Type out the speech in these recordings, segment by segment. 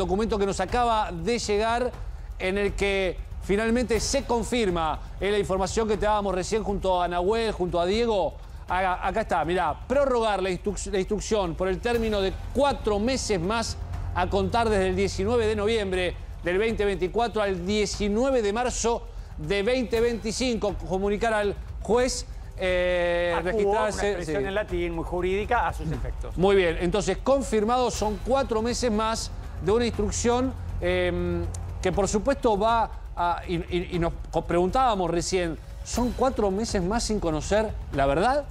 documento que nos acaba de llegar en el que finalmente se confirma en la información que te dábamos recién junto a Nahuel, junto a Diego. Acá está, mirá, prorrogar la, instrucción por el término de cuatro meses más a contar desde el 19 de noviembre del 2024 al 19 de marzo de 2025. Comunicar al juez eh, registrarse. Una expresión en latín muy jurídica a sus efectos. Muy bien, entonces confirmado son cuatro meses más de una instrucción em, que por supuesto va a. Y, y nos preguntábamos recién, ¿son cuatro meses más sin conocer la verdad?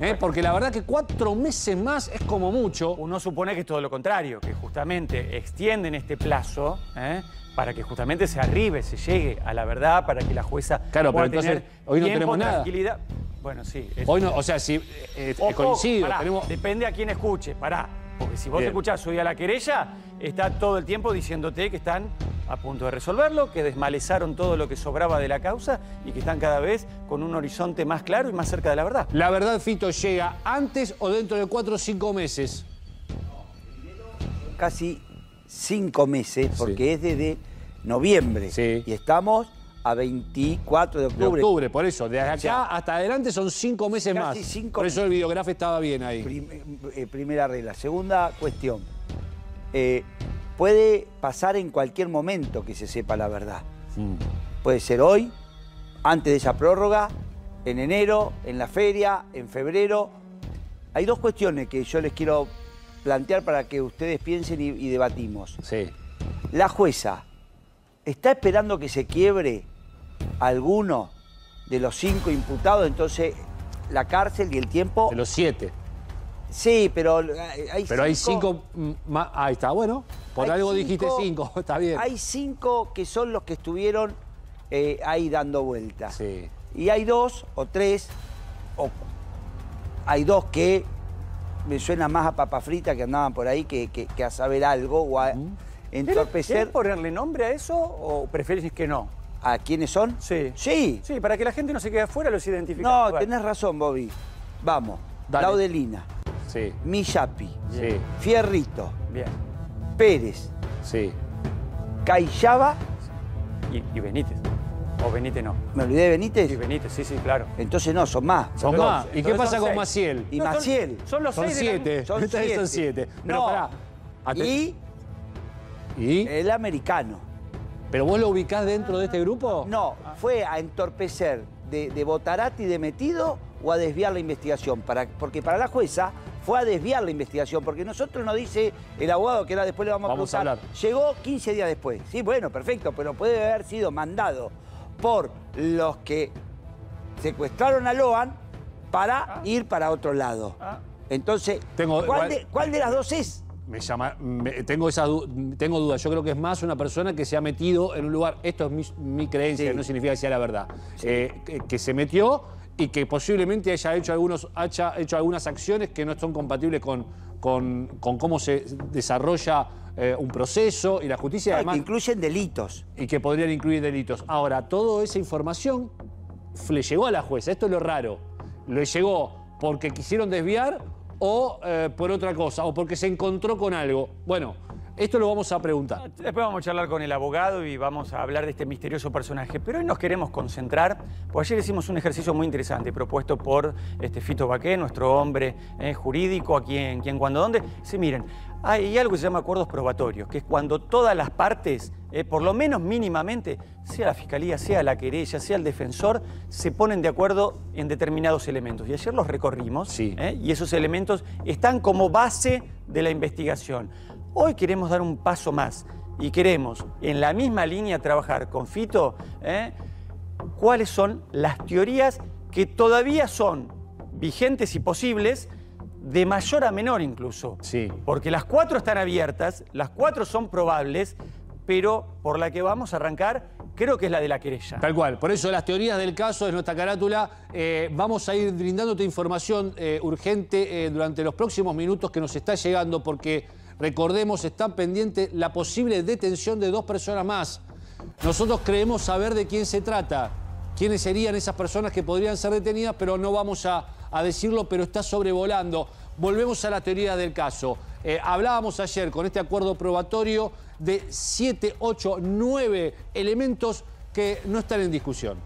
¿Eh? Porque la verdad que cuatro meses más es como mucho. Uno supone que es todo lo contrario, que justamente extienden este plazo ¿eh? para que justamente se arribe, se llegue a la verdad, para que la jueza claro, pero entonces, hoy no tenemos nada. tranquilidad. Bueno, sí. Hoy no, o sea, si eh, coincido. Depende a quién escuche, pará. Porque si vos te escuchás hoy a la querella, está todo el tiempo diciéndote que están a punto de resolverlo, que desmalezaron todo lo que sobraba de la causa y que están cada vez con un horizonte más claro y más cerca de la verdad. La verdad, Fito, llega antes o dentro de cuatro o cinco meses. Casi cinco meses, porque es desde noviembre. Y estamos a 24 de octubre. De octubre, por eso. De acá hasta adelante son cinco meses más. por eso el videógrafo estaba bien ahí. Eh, primera regla. Segunda cuestión. Eh, puede pasar en cualquier momento que se sepa la verdad. Mm. Puede ser hoy, antes de esa prórroga, en enero, en la feria, en febrero. Hay dos cuestiones que yo les quiero plantear para que ustedes piensen y, y debatimos. Sí. La jueza está esperando que se quiebre alguno de los cinco imputados, entonces la cárcel y el tiempo... De los siete. Sí, pero hay Pero hay cinco más... Ahí está, bueno. Por algo dijiste cinco, está bien. Hay cinco que son los que estuvieron eh, ahí dando vueltas. Sí. Y hay dos o tres, o hay dos que me suena más a papa frita que andaban por ahí que, a saber algo o a entorpecer. ¿Quieres ponerle nombre a eso o prefieres que no? ¿A quiénes son? Sí. Sí. Sí, para que la gente no se quede afuera los identifica. No, tenés razón, Bobby. Vamos. Laudelina. Sí. Miyapi. Sí. Fierrito. Bien. Pérez. Sí. Cayaba. Y, Benítez. O Benítez no. ¿Me olvidé de Benítez? Sí, Benítez, sí, sí, claro. Entonces no, son más. Son, más. ¿Y qué pasa con Maciel? Y Maciel. Son, los son seis siete. Son siete. son siete. Pero no. pará. Y, y el americano. ¿Pero vos lo ubicás dentro de este grupo? No, fue a entorpecer de, de Botarati de metido o a desviar la investigación. Para, porque para la jueza fue a desviar la investigación, porque nosotros nos dice el abogado, que ahora después le vamos, a preguntar, llegó 15 días después. Sí, bueno, perfecto, pero puede haber sido mandado por los que secuestraron a Loan para ah. ir para otro lado. Ah. Entonces, ¿cuál, de, las dos es? Me llama, tengo, esa, tengo dudas. Yo creo que es más una persona que se ha metido en un lugar. Esto es mi, creencia, no significa que sea la verdad. Eh, que se metió y que posiblemente haya hecho, algunos, haya hecho algunas acciones que no son compatibles con, con, cómo se desarrolla eh, un proceso y la justicia. además, que incluyen delitos. Y que podrían incluir delitos. Ahora, toda esa información le llegó a la jueza. Esto es lo raro. Le llegó porque quisieron desviar o eh, por otra cosa, o porque se encontró con algo. Bueno, esto lo vamos a preguntar. Después vamos a charlar con el abogado y vamos a hablar de este misterioso personaje. Pero hoy nos queremos concentrar, porque ayer hicimos un ejercicio muy interesante propuesto por este Fito Baqué, nuestro hombre eh, jurídico, aquí en Quién, Cuando, Dónde. Sí, miren, hay algo que se llama acuerdos probatorios, que es cuando todas las partes, eh, por lo menos mínimamente, sea la fiscalía, sea la querella, sea el defensor, se ponen de acuerdo en determinados elementos. Y ayer los recorrimos eh, y esos elementos están como base de la investigación. Hoy queremos dar un paso más y queremos, en la misma línea, trabajar con Fito ¿eh? cuáles son las teorías que todavía son vigentes y posibles, de mayor a menor incluso. Sí. Porque las cuatro están abiertas, las cuatro son probables, pero por la que vamos a arrancar creo que es la de la querella. Tal cual. Por eso las teorías del caso de nuestra carátula. Eh, vamos a ir brindándote información eh, urgente durante los próximos minutos que nos está llegando porque Recordemos, está pendiente la posible detención de dos personas más. Nosotros creemos saber de quién se trata, quiénes serían esas personas que podrían ser detenidas, pero no vamos a, decirlo, pero está sobrevolando. Volvemos a la teoría del caso. Eh, hablábamos ayer con este acuerdo probatorio de 7, 8, 9 elementos que no están en discusión.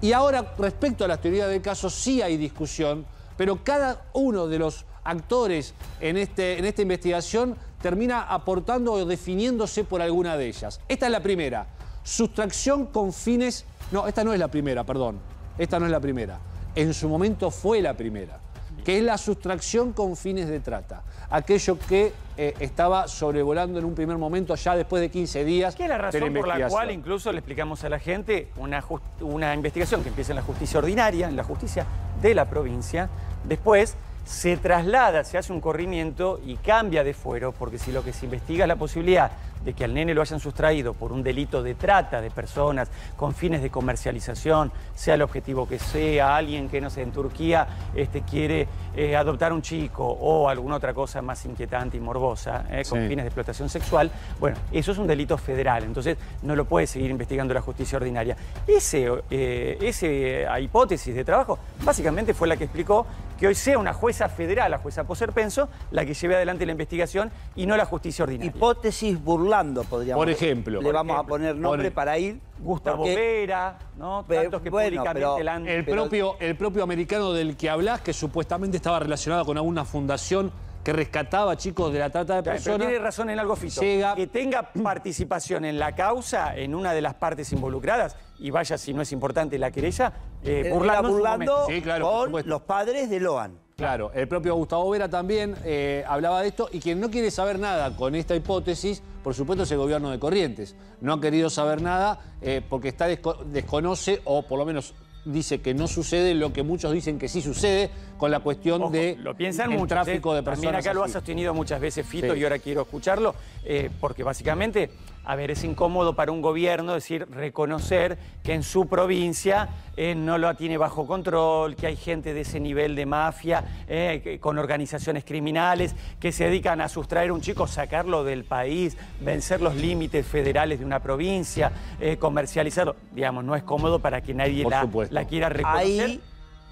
Y ahora, respecto a las teorías del caso, sí hay discusión, pero cada uno de los actores en, este, en esta investigación termina aportando o definiéndose por alguna de ellas. Esta es la primera. Sustracción con fines... No, esta no es la primera, perdón. Esta no es la primera. En su momento fue la primera, que es la sustracción con fines de trata. Aquello que eh, estaba sobrevolando en un primer momento, ya después de 15 días. ¿Qué es la razón por la cual incluso le explicamos a la gente una, una investigación que empieza en la justicia ordinaria, en la justicia de la provincia, después se traslada, se hace un corrimiento y cambia de fuero, porque si lo que se investiga es la posibilidad de que al nene lo hayan sustraído por un delito de trata de personas con fines de comercialización, sea el objetivo que sea, alguien que, no sé, en Turquía este, quiere eh, adoptar un chico o alguna otra cosa más inquietante y morbosa, eh, con fines de explotación sexual, bueno, eso es un delito federal, entonces no lo puede seguir investigando la justicia ordinaria. Ese, eh, esa hipótesis de trabajo básicamente fue la que explicó que hoy sea una jueza federal, la jueza Poserpenso, la que lleve adelante la investigación y no la justicia ordinaria. Hipótesis burlando, podríamos Por ejemplo. Le vamos a poner nombre para ir. Gustavo Vera, ¿no? Tantos que bueno, públicamente el, propio, el propio americano del que hablas, que supuestamente estaba relacionado con alguna fundación que rescataba chicos de la trata de personas. Pero tiene razón en algo, Fito. Que tenga participación en la causa, en una de las partes involucradas, y vaya si no es importante la querella, eh, burlando, burlando con los padres de Loan. Claro, el propio Gustavo Vera también eh, hablaba de esto y quien no quiere saber nada con esta hipótesis, por supuesto, es el gobierno de Corrientes. No ha querido saber nada eh, porque está desconoce o por lo menos dice que no sucede lo que muchos dicen que sí sucede con la cuestión de lo piensan el tráfico de personas. También acá lo ha sostenido muchas veces Fito y ahora quiero escucharlo, eh, porque básicamente a ver, es incómodo para un gobierno decir, reconocer que en su provincia eh, no lo tiene bajo control, que hay gente de ese nivel de mafia, eh, con organizaciones criminales, que se dedican a sustraer a un chico, sacarlo del país, vencer los límites federales de una provincia, eh, comercializarlo. Digamos, no es cómodo para que nadie la, la, quiera reconocer. Ahí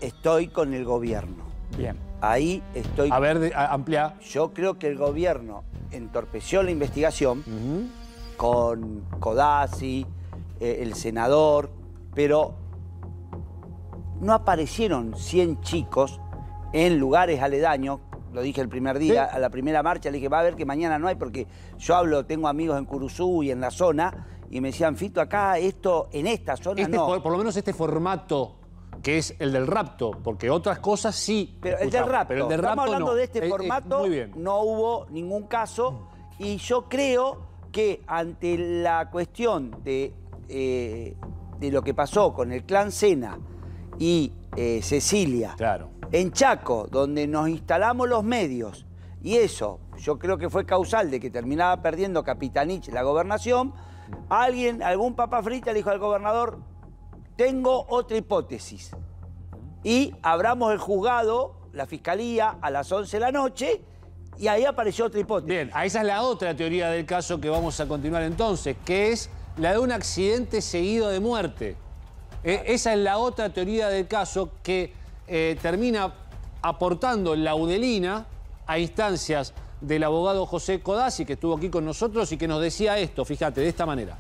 estoy con el gobierno. Bien. Ahí estoy. A ver, amplia. Yo creo que el gobierno entorpeció la investigación con Codazzi, eh, el senador, pero no aparecieron 100 chicos en lugares aledaños. Lo dije el primer día, a la primera marcha, le dije, va a ver que mañana no hay, porque yo hablo, tengo amigos en Curuzú y en la zona, y me decían, Fito, acá esto, en esta zona este no. Por, lo menos este formato que es el del rapto, porque otras cosas sí. Pero el del rapto, pero el del estamos hablando de este formato, no hubo ningún caso, y yo creo que ante la cuestión de, eh, de lo que pasó con el clan Sena y eh, Cecilia claro. en Chaco, donde nos instalamos los medios, y eso yo creo que fue causal de que terminaba perdiendo Capitanich la gobernación, alguien, algún papa frita le dijo al gobernador, tengo otra hipótesis. Y abramos el juzgado, la fiscalía, a las 11 de la noche, y ahí apareció otra hipótesis. Bien, esa es la otra teoría del caso que vamos a continuar entonces, que es la de un accidente seguido de muerte. E, esa es la otra teoría del caso que eh, termina aportando laudelina a instancias del abogado José Codazzi, que estuvo aquí con nosotros y que nos decía esto, fíjate, de esta manera.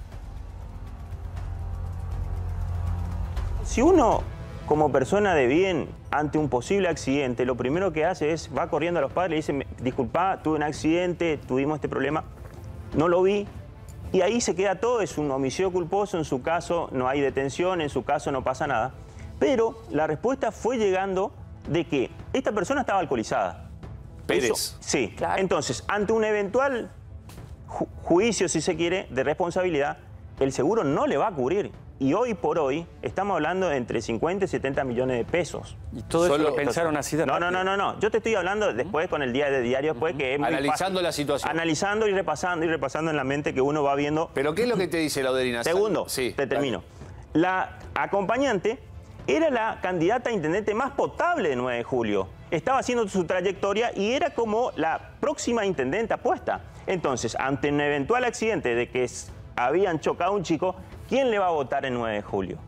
Si uno como persona de bien, ante un posible accidente, lo primero que hace es, va corriendo a los padres y dice, disculpa, tuve un accidente, tuvimos este problema, no lo vi, y ahí se queda todo, es un homicidio culposo, en su caso no hay detención, en su caso no pasa nada. Pero la respuesta fue llegando de que esta persona estaba alcoholizada. Pérez. sí. Entonces, ante un eventual juicio, si se quiere, de responsabilidad, el seguro no le va a cubrir. Y hoy por hoy estamos hablando de entre 50 y 70 millones de pesos. ¿Y todo eso lo pensaron así de no, no, no, no, no. Yo te estoy hablando después con el día de diario, después que es Analizando la situación. Analizando y repasando y repasando en la mente que uno va viendo. ¿Pero qué es lo que te dice la Laudelina? Segundo, sí, te termino. La acompañante era la candidata a intendente más potable de 9 de julio. Estaba haciendo su trayectoria y era como la próxima intendente apuesta. Entonces, ante un eventual accidente de que habían chocado a un chico, ¿quién le va a votar el 9 de julio?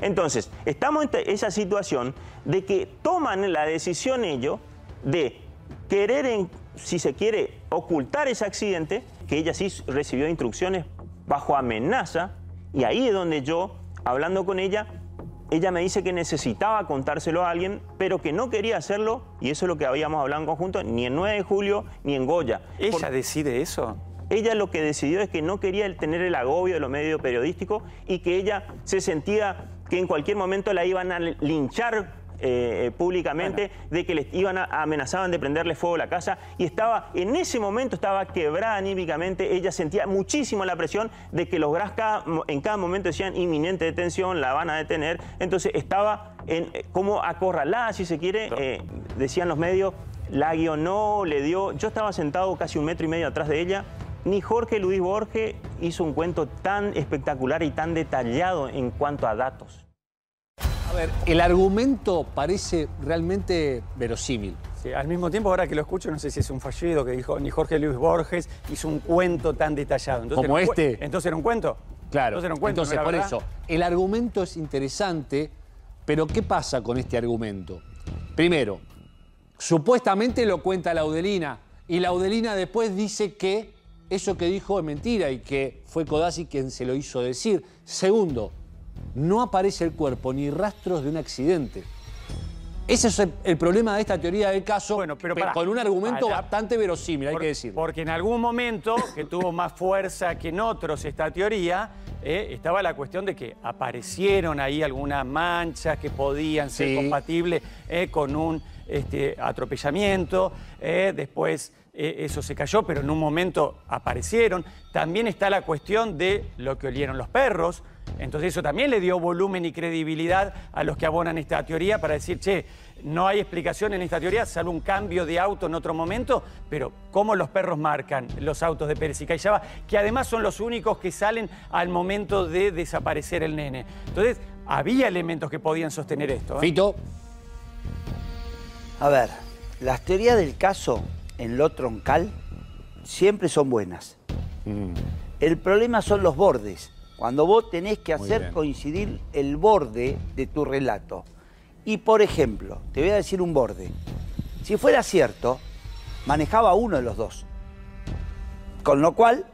Entonces, estamos en esa situación de que toman la decisión ellos de querer si se quiere, ocultar ese accidente, que ella sí recibió instrucciones bajo amenaza, y ahí es donde yo, hablando con ella, ella me dice que necesitaba contárselo a alguien, pero que no quería hacerlo, y eso es lo que habíamos hablado en conjunto, ni en 9 de julio, ni en Goya. ¿Ella decide eso? Ella lo que decidió es que no quería tener el agobio de los medios periodísticos y que ella se sentía que en cualquier momento la iban a linchar eh, públicamente de que les iban a, amenazaban de prenderle fuego a la casa y estaba en ese momento estaba quebrada anímicamente. Ella sentía muchísimo la presión de que los GRAS en cada momento decían inminente detención la van a detener entonces estaba en, eh, como acorralada si se quiere eh, decían los medios la guionó le dio yo estaba sentado casi un metro y medio atrás de ella ni Jorge Luis Borges hizo un cuento tan espectacular y tan detallado en cuanto a datos a ver, el argumento parece realmente verosímil. Sí, al mismo tiempo, ahora que lo escucho, no sé si es un fallido que dijo, ni Jorge Luis Borges hizo un cuento tan detallado. Como este. Entonces era un cuento. Claro. Entonces era un cuento. Entonces, por eso, el argumento es interesante, pero ¿qué pasa con este argumento? Primero, supuestamente lo cuenta Laudelina, y Laudelina después dice que eso que dijo es mentira y que fue Codazzi quien se lo hizo decir. Segundo, no aparece el cuerpo ni rastros de un accidente. Ese es el, problema de esta teoría del caso, bueno, pero, con un argumento bastante verosímil, hay que decir. Porque en algún momento, que tuvo más fuerza que en otros esta teoría, eh, estaba la cuestión de que aparecieron ahí algunas manchas que podían ser compatibles eh, con un este, atropellamiento. Eh, después eso se cayó, pero en un momento aparecieron. También está la cuestión de lo que olieron los perros. Entonces eso también le dio volumen y credibilidad a los que abonan esta teoría para decir, che, no hay explicación en esta teoría, salvo un cambio de auto en otro momento, pero ¿cómo los perros marcan los autos de Pérez y Cayaba? Que además son los únicos que salen al momento de desaparecer el nene. Entonces, había elementos que podían sostener esto. ¿eh? Fito. A ver, las teorías del caso en lo troncal siempre son buenas. Mm. El problema son los bordes cuando vos tenés que hacer coincidir el borde de tu relato. Y por ejemplo, te voy a decir un borde. Si fuera cierto, manejaba uno de los dos. Con lo cual,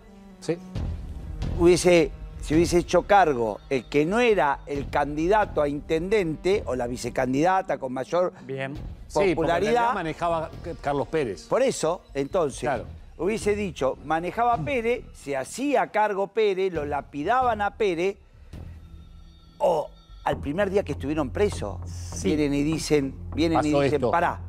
hubiese, se hubiese hecho cargo el que no era el candidato a intendente o la vicecandidata con mayor Bien. popularidad. Sí, manejaba Carlos Pérez. Por eso, entonces, claro hubiese dicho, manejaba Pérez, se hacía cargo Pérez, lo lapidaban a Pérez, o al primer día que estuvieron presos, vienen y dicen, vienen y dicen, pará,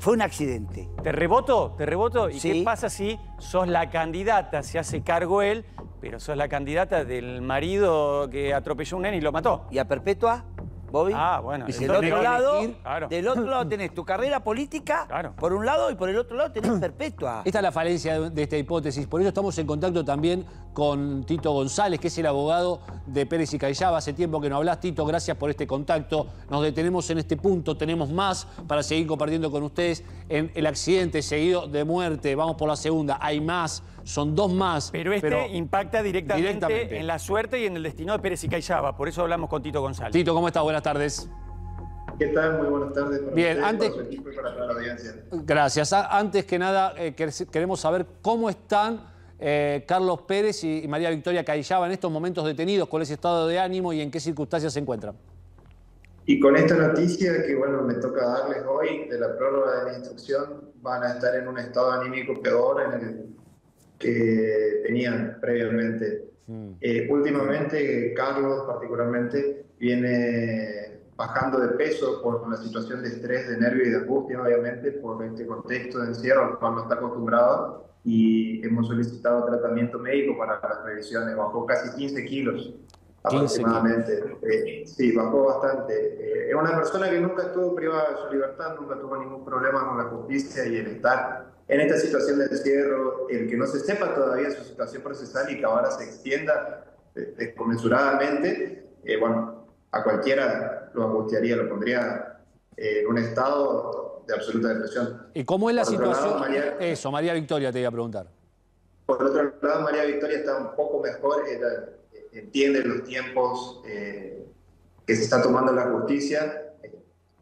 fue un accidente. ¿Te reboto? ¿Te reboto? ¿Y qué pasa si sos la candidata, se hace cargo él, pero sos la candidata del marido que atropelló a un nene y lo mató? ¿Y a Perpetua? Bobby. Ah, bueno. Y del otro, lado, del otro lado tenés tu carrera política por un lado y por el otro lado tenés perpetua. Esta es la falencia de, esta hipótesis. Por eso estamos en contacto también con Tito González, que es el abogado de Pérez y Cayaba. Hace tiempo que no hablas, Tito. Gracias por este contacto. Nos detenemos en este punto. Tenemos más para seguir compartiendo con ustedes en el accidente seguido de muerte. Vamos por la segunda. Hay más son dos más. Pero este impacta directamente, en la suerte y en el destino de Pérez y Cayaba. Por eso hablamos con Tito González. Tito, ¿cómo estás? Buenas tardes. ¿Qué tal? Muy buenas tardes para Bien, antes, para toda la audiencia. Gracias. Antes que nada, eh, queremos saber cómo están eh, Carlos Pérez y María Victoria Cayaba en estos momentos detenidos, cuál es su estado de ánimo y en qué circunstancias se encuentran. Y con esta noticia que bueno me toca darles hoy de la prórroga de la instrucción, van a estar en un estado anímico peor en el que tenían previamente. Mm. Eh, últimamente, Carlos particularmente viene bajando de peso por la situación de estrés, de nervio y de angustia, obviamente, por este contexto de encierro al cual no está acostumbrado y hemos solicitado tratamiento médico para las revisiones. Bajó casi 15 kilos aproximadamente. Eh, sí, bajó bastante. Eh, es una persona que nunca estuvo privada de su libertad, nunca tuvo ningún problema con la justicia y el estar en esta situación de encierro, el que no se sepa todavía su situación procesal y que ahora se extienda desconmensuradamente, eh, bueno, a cualquiera lo angustiaría, lo pondría en un estado de absoluta depresión. ¿Y cómo es la situación? Eso, María Victoria te iba a preguntar. Por otro lado, María Victoria está un poco mejor, entiende los tiempos eh, que se está tomando la justicia.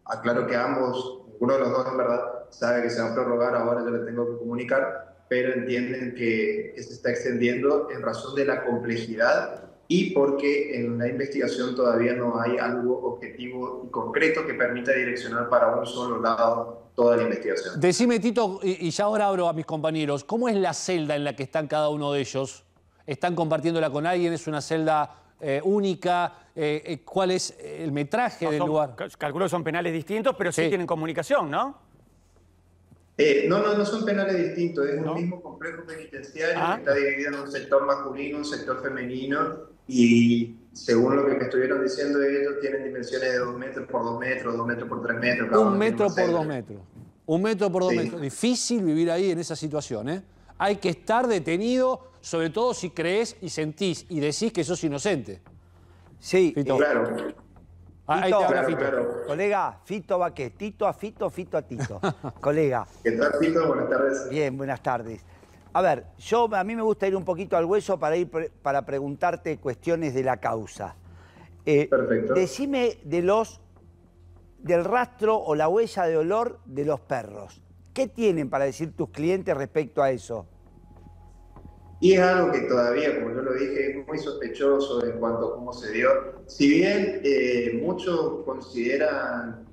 aclaro que ambos, uno de los dos en verdad, sabe que se va a prorrogar, ahora yo le tengo que comunicar, pero entienden que, que se está extendiendo en razón de la complejidad y porque en la investigación todavía no hay algo objetivo y concreto que permita direccionar para un solo lado toda la investigación. Decime, Tito, y y ya ahora abro a mis compañeros, ¿cómo es la celda en la que están cada uno de ellos? ¿Están compartiéndola con alguien? ¿Es una celda eh, única? Eh, eh, ¿Cuál es el metraje del Son- lugar? cal- Calculo que son penales distintos, pero sí, Sí. tienen comunicación, ¿no? Eh, no, no, no son penales distintos, es ¿No? un mismo complejo penitenciario Ah. que está dividido en un sector masculino, un sector femenino y según lo que me estuvieron diciendo ellos tienen dimensiones de 2 metros por 2 metros, 2 metros por 3 metros. cada Un metro por celda. dos metros. Un metro por dos Sí. metros. Difícil vivir ahí en esa situación, ¿eh? Hay que estar detenido, sobre todo si crees y sentís y decís que sos inocente. Sí, Fito. Claro, Ah, Ahí Fito. te habla claro, Fito. claro. colega, Fito Baqué, Tito a Fito, Fito a Tito. colega, ¿Qué tal, Tito? Buenas tardes. bien, buenas tardes. A ver, yo a mí me gusta ir un poquito al hueso para ir pre- para preguntarte cuestiones de la causa. Eh, Perfecto. Decime de los del rastro o la huella de olor de los perros. ¿Qué tienen para decir tus clientes respecto a eso? Y es algo que todavía, como yo lo dije, es muy sospechoso en cuanto a cómo se dio. Si bien eh, muchos consideran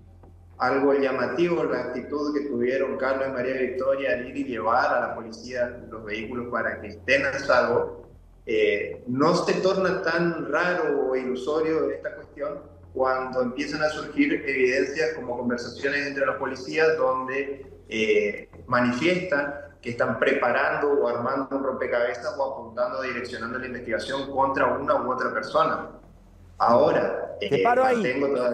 algo llamativo la actitud que tuvieron Carlos y María Victoria al ir y llevar a la policía los vehículos para que estén a salvo, eh, no se torna tan raro o ilusorio esta cuestión cuando empiezan a surgir evidencias como conversaciones entre los policías donde eh, manifiestan que están preparando o armando un rompecabezas o apuntando, direccionando la investigación contra una u otra persona. Ahora, Te eh, paro ahí,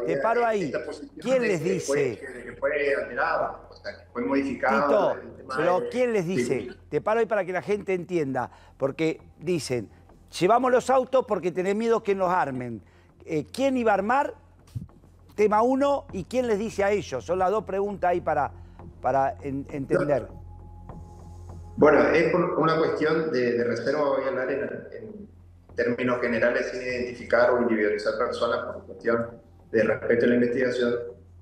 te paro ahí. ¿Quién les que fue- dice? de que fue alterada, o sea, que fue modificado. Tito, pero de- ¿quién les Sí. dice? Te paro ahí para que la gente entienda, porque dicen, llevamos los autos porque tenés miedo que nos armen. Eh, ¿Quién iba a armar? Tema uno, ¿y quién les dice a ellos? Son las dos preguntas ahí para, para en- entender. Bueno, es por una cuestión de, de reserva, voy a hablar en, en términos generales sin identificar o individualizar personas por cuestión de respeto a la investigación,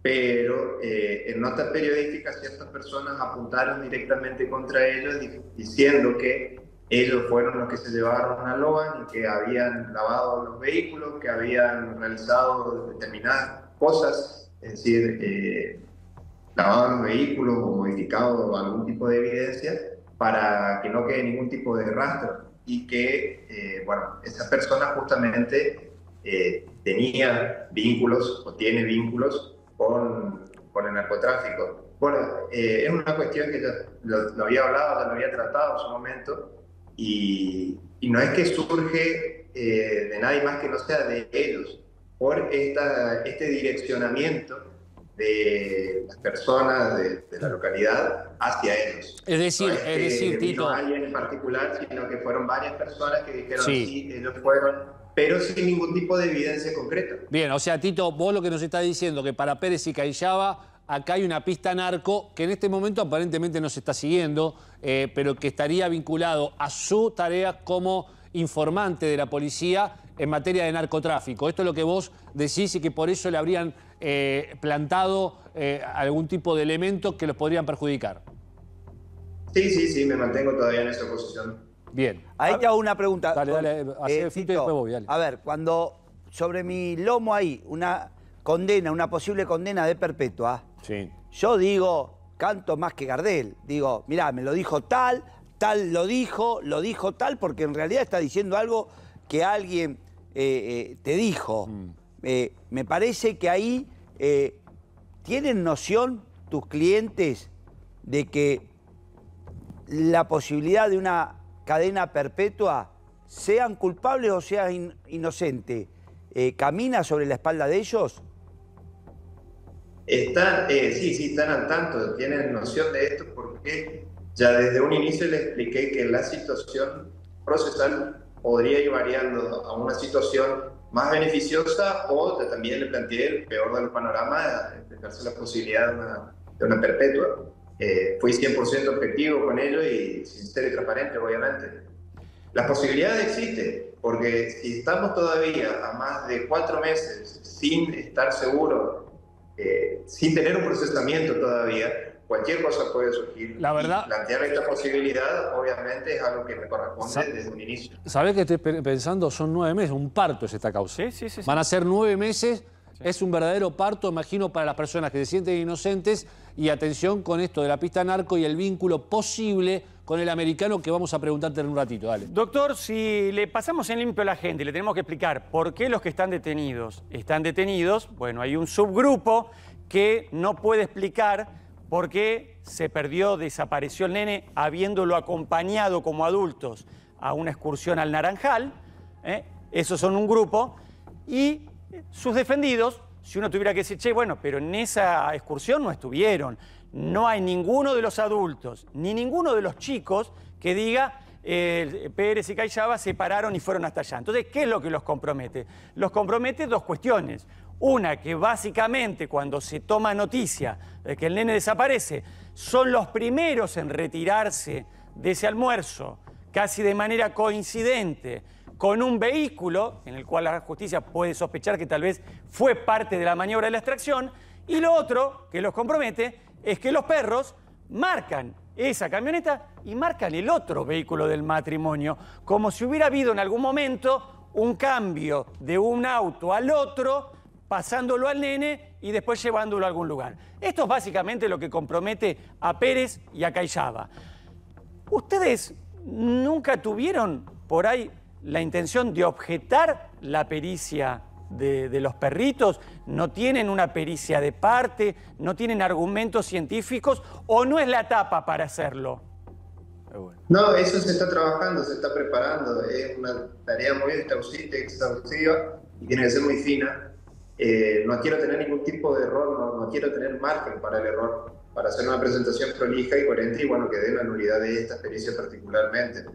pero eh, en notas periodísticas ciertas personas apuntaron directamente contra ellos di- diciendo que ellos fueron los que se llevaron a Logan y que habían lavado los vehículos, que habían realizado determinadas cosas, es decir, eh, lavado los vehículos o modificado algún tipo de evidencia para que no quede ningún tipo de rastro y que, eh, bueno, esa persona justamente eh, tenía vínculos o tiene vínculos con, con el narcotráfico. Bueno, eh, es una cuestión que ya lo, lo había hablado, ya lo había tratado en su momento y, y no es que surge eh, de nadie más que no sea de ellos por esta, este direccionamiento de las personas de, de la localidad hacia ellos. Es decir, No es decir, Tito. alguien en particular, sino que fueron varias personas que dijeron Sí. sí, ellos fueron, pero sin ningún tipo de evidencia concreta. Bien, o sea, Tito, vos lo que nos está diciendo que para Pérez y Caillaba acá hay una pista narco que en este momento aparentemente no se está siguiendo, eh, pero que estaría vinculado a su tarea como informante de la policía en materia de narcotráfico. Esto es lo que vos decís y que por eso le habrían eh, plantado eh, algún tipo de elementos que los podrían perjudicar. Sí, sí, sí, me mantengo todavía en esa posición. Bien. Ahí te hago una pregunta. Dale, dale, hacé Fito y después voy, dale. A ver, cuando sobre mi lomo hay una condena, una posible condena de perpetua, Sí. yo digo, canto más que Gardel. Digo, mirá, me lo dijo tal, tal lo dijo, lo dijo tal, porque en realidad está diciendo algo que alguien eh, eh, te dijo. Eh, me parece que ahí eh, tienen noción tus clientes de que la posibilidad de una cadena perpetua, sean culpables o sean in- inocentes, eh, camina sobre la espalda de ellos? Están, eh, sí, sí, están al tanto, tienen noción de esto porque ya desde un inicio les expliqué que la situación procesal podría ir variando a una situación más beneficiosa o también le planteé el peor de los panoramas, dejarse la posibilidad de una, de una perpetua. Eh, fui 100% objetivo con ello y sincero y transparente, obviamente. Las posibilidades existen, porque si estamos todavía a más de cuatro meses sin estar seguros, eh, sin tener un procesamiento todavía, cualquier cosa puede surgir. La verdad- Y plantear esta posibilidad, obviamente, es algo que me Sa- corresponde desde un inicio. ¿Sabés que estoy pe- pensando? Son nueve meses, un parto es esta causa. Sí, sí, sí, sí. Van a ser nueve meses, es un verdadero parto, imagino, para las personas que se sienten inocentes. Y atención con esto de la pista narco y el vínculo posible con el americano que vamos a preguntarte en un ratito. Dale. Doctor, si le pasamos en limpio a la gente y le tenemos que explicar por qué los que están detenidos están detenidos, bueno, hay un subgrupo que no puede explicar por qué se perdió, desapareció el nene, habiéndolo acompañado como adultos a una excursión al Naranjal. ¿eh? Esos son un grupo. Y sus defendidos, si uno tuviera que decir, che, bueno, pero en esa excursión no estuvieron. No hay ninguno de los adultos, ni ninguno de los chicos que diga, eh, Pérez y Cayaba se pararon y fueron hasta allá. Entonces, ¿qué es lo que los compromete? Los compromete dos cuestiones. Una, que básicamente cuando se toma noticia de que el nene desaparece, son los primeros en retirarse de ese almuerzo, casi de manera coincidente, con un vehículo en el cual la justicia puede sospechar que tal vez fue parte de la maniobra de la extracción. Y lo otro que los compromete es que los perros marcan esa camioneta y marcan el otro vehículo del matrimonio, como si hubiera habido en algún momento un cambio de un auto al otro, pasándolo al nene y después llevándolo a algún lugar. Esto es básicamente lo que compromete a Pérez y a Cayaba. ¿Ustedes nunca tuvieron por ahí la intención de objetar la pericia de, de los perritos? ¿No tienen una pericia de parte? ¿No tienen argumentos científicos? ¿O no es la etapa para hacerlo? No, eso se está trabajando, se está preparando. Es una tarea muy exhausti- exhaustiva y tiene que ser muy fina. Eh, no quiero tener ningún tipo de error, no, no quiero tener margen para el error, para hacer una presentación prolija y coherente y bueno, que dé la nulidad de esta experiencia particularmente.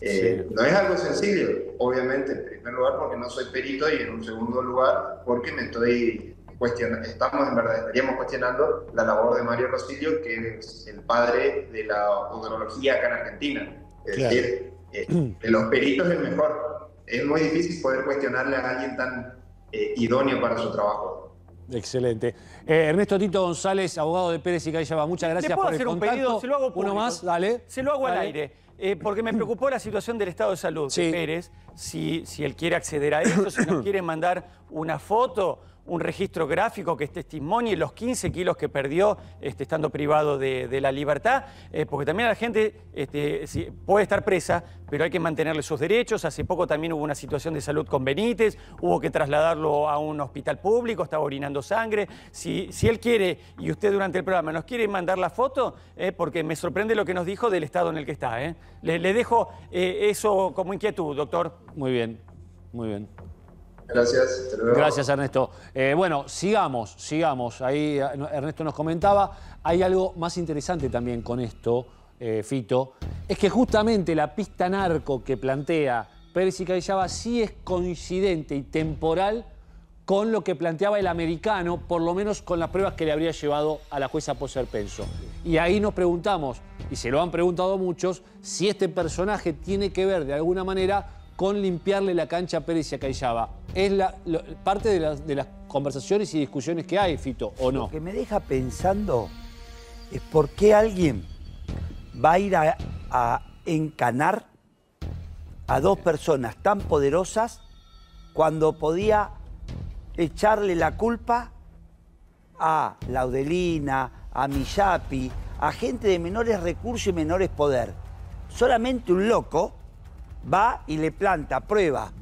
Eh, No es algo sencillo, obviamente, en primer lugar porque no soy perito y en un segundo lugar porque me estoy cuestionando, estamos en verdad, estaríamos cuestionando la labor de Mario Rosillo, que es el padre de la odontología acá en Argentina. Es Claro. decir, eh, de los peritos el mejor. Es muy difícil poder cuestionarle a alguien tan eh, idóneo para su trabajo. Excelente. Eh, Ernesto Tito González, abogado de Pérez y Cayaba, muchas ¿Le gracias puedo por el un contacto. pedido? Se lo hago público. Uno más, dale. Se lo hago al aire. eh, porque me preocupó la situación del estado de salud Sí. de Pérez. Si, si él quiere acceder a eso, si nos quiere mandar una foto, un registro gráfico que testimonie los 15 kilos que perdió este, estando privado de, la libertad. eh, porque también la gente este, puede estar presa, pero hay que mantenerle sus derechos. Hace poco también hubo una situación de salud con Benítez, hubo que trasladarlo a un hospital público, estaba orinando sangre. Si, si él quiere, y usted durante el programa nos quiere mandar la foto, eh, porque me sorprende lo que nos dijo del estado en el que está. eh. Le, dejo eso como inquietud, doctor. Muy bien, muy bien. Gracias. Gracias, Ernesto. Eh, bueno, sigamos, sigamos. Ahí eh, Ernesto nos comentaba, hay algo más interesante también con esto, eh, Fito, es que justamente la pista narco que plantea Pérez y Cayaba sí es coincidente y temporal con lo que planteaba el americano, por lo menos con las pruebas que le habría llevado a la jueza Poser-Penso. Y ahí nos preguntamos, y se lo han preguntado muchos, si este personaje tiene que ver de alguna manera con limpiarle la cancha a Pérez y a Cayaba. Es la, lo- parte de las, de las conversaciones y discusiones que hay, Fito, ¿o no? Lo que me deja pensando es por qué alguien va a ir a, a encanar a dos personas tan poderosas cuando podía echarle la culpa a Laudelina, a Miyapi, a gente de menores recursos y menores poder. Solamente un loco va y le planta prueba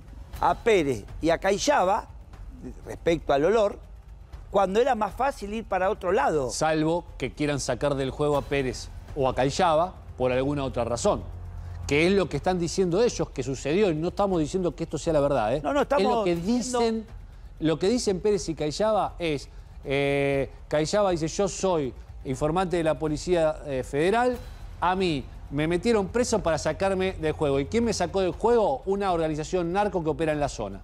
a Pérez y a Cayaba respecto al olor, cuando era más fácil ir para otro lado. Salvo que quieran sacar del juego a Pérez o a Cayaba por alguna otra razón. Que es lo que están diciendo ellos que sucedió y no estamos diciendo que esto sea la verdad. ¿eh? No, no, estamos Es lo que dicen, lo que dicen Pérez y Cayaba es, eh, dice, yo soy informante de la Policía eh, Federal, a mí me metieron preso para sacarme del juego. ¿Y quién me sacó del juego? Una organización narco que opera en la zona.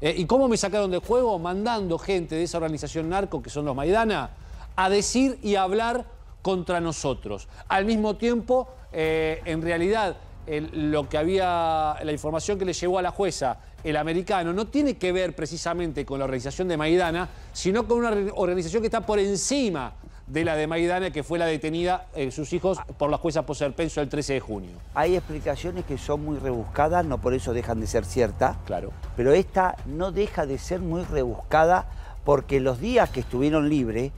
Eh, ¿Y cómo me sacaron del juego? Mandando gente de esa organización narco, que son los Maidana, a decir y hablar contra nosotros. Al mismo tiempo, eh, en realidad, lo que había, la información que le llegó a la jueza, el americano, no tiene que ver precisamente con la organización de Maidana, sino con una organización que está por encima de la de Maidana, que fue la detenida en sus hijos por las juezas poserpenso el 13 de junio. Hay explicaciones que son muy rebuscadas, no por eso dejan de ser ciertas. Claro. Pero esta no deja de ser muy rebuscada porque los días que estuvieron libres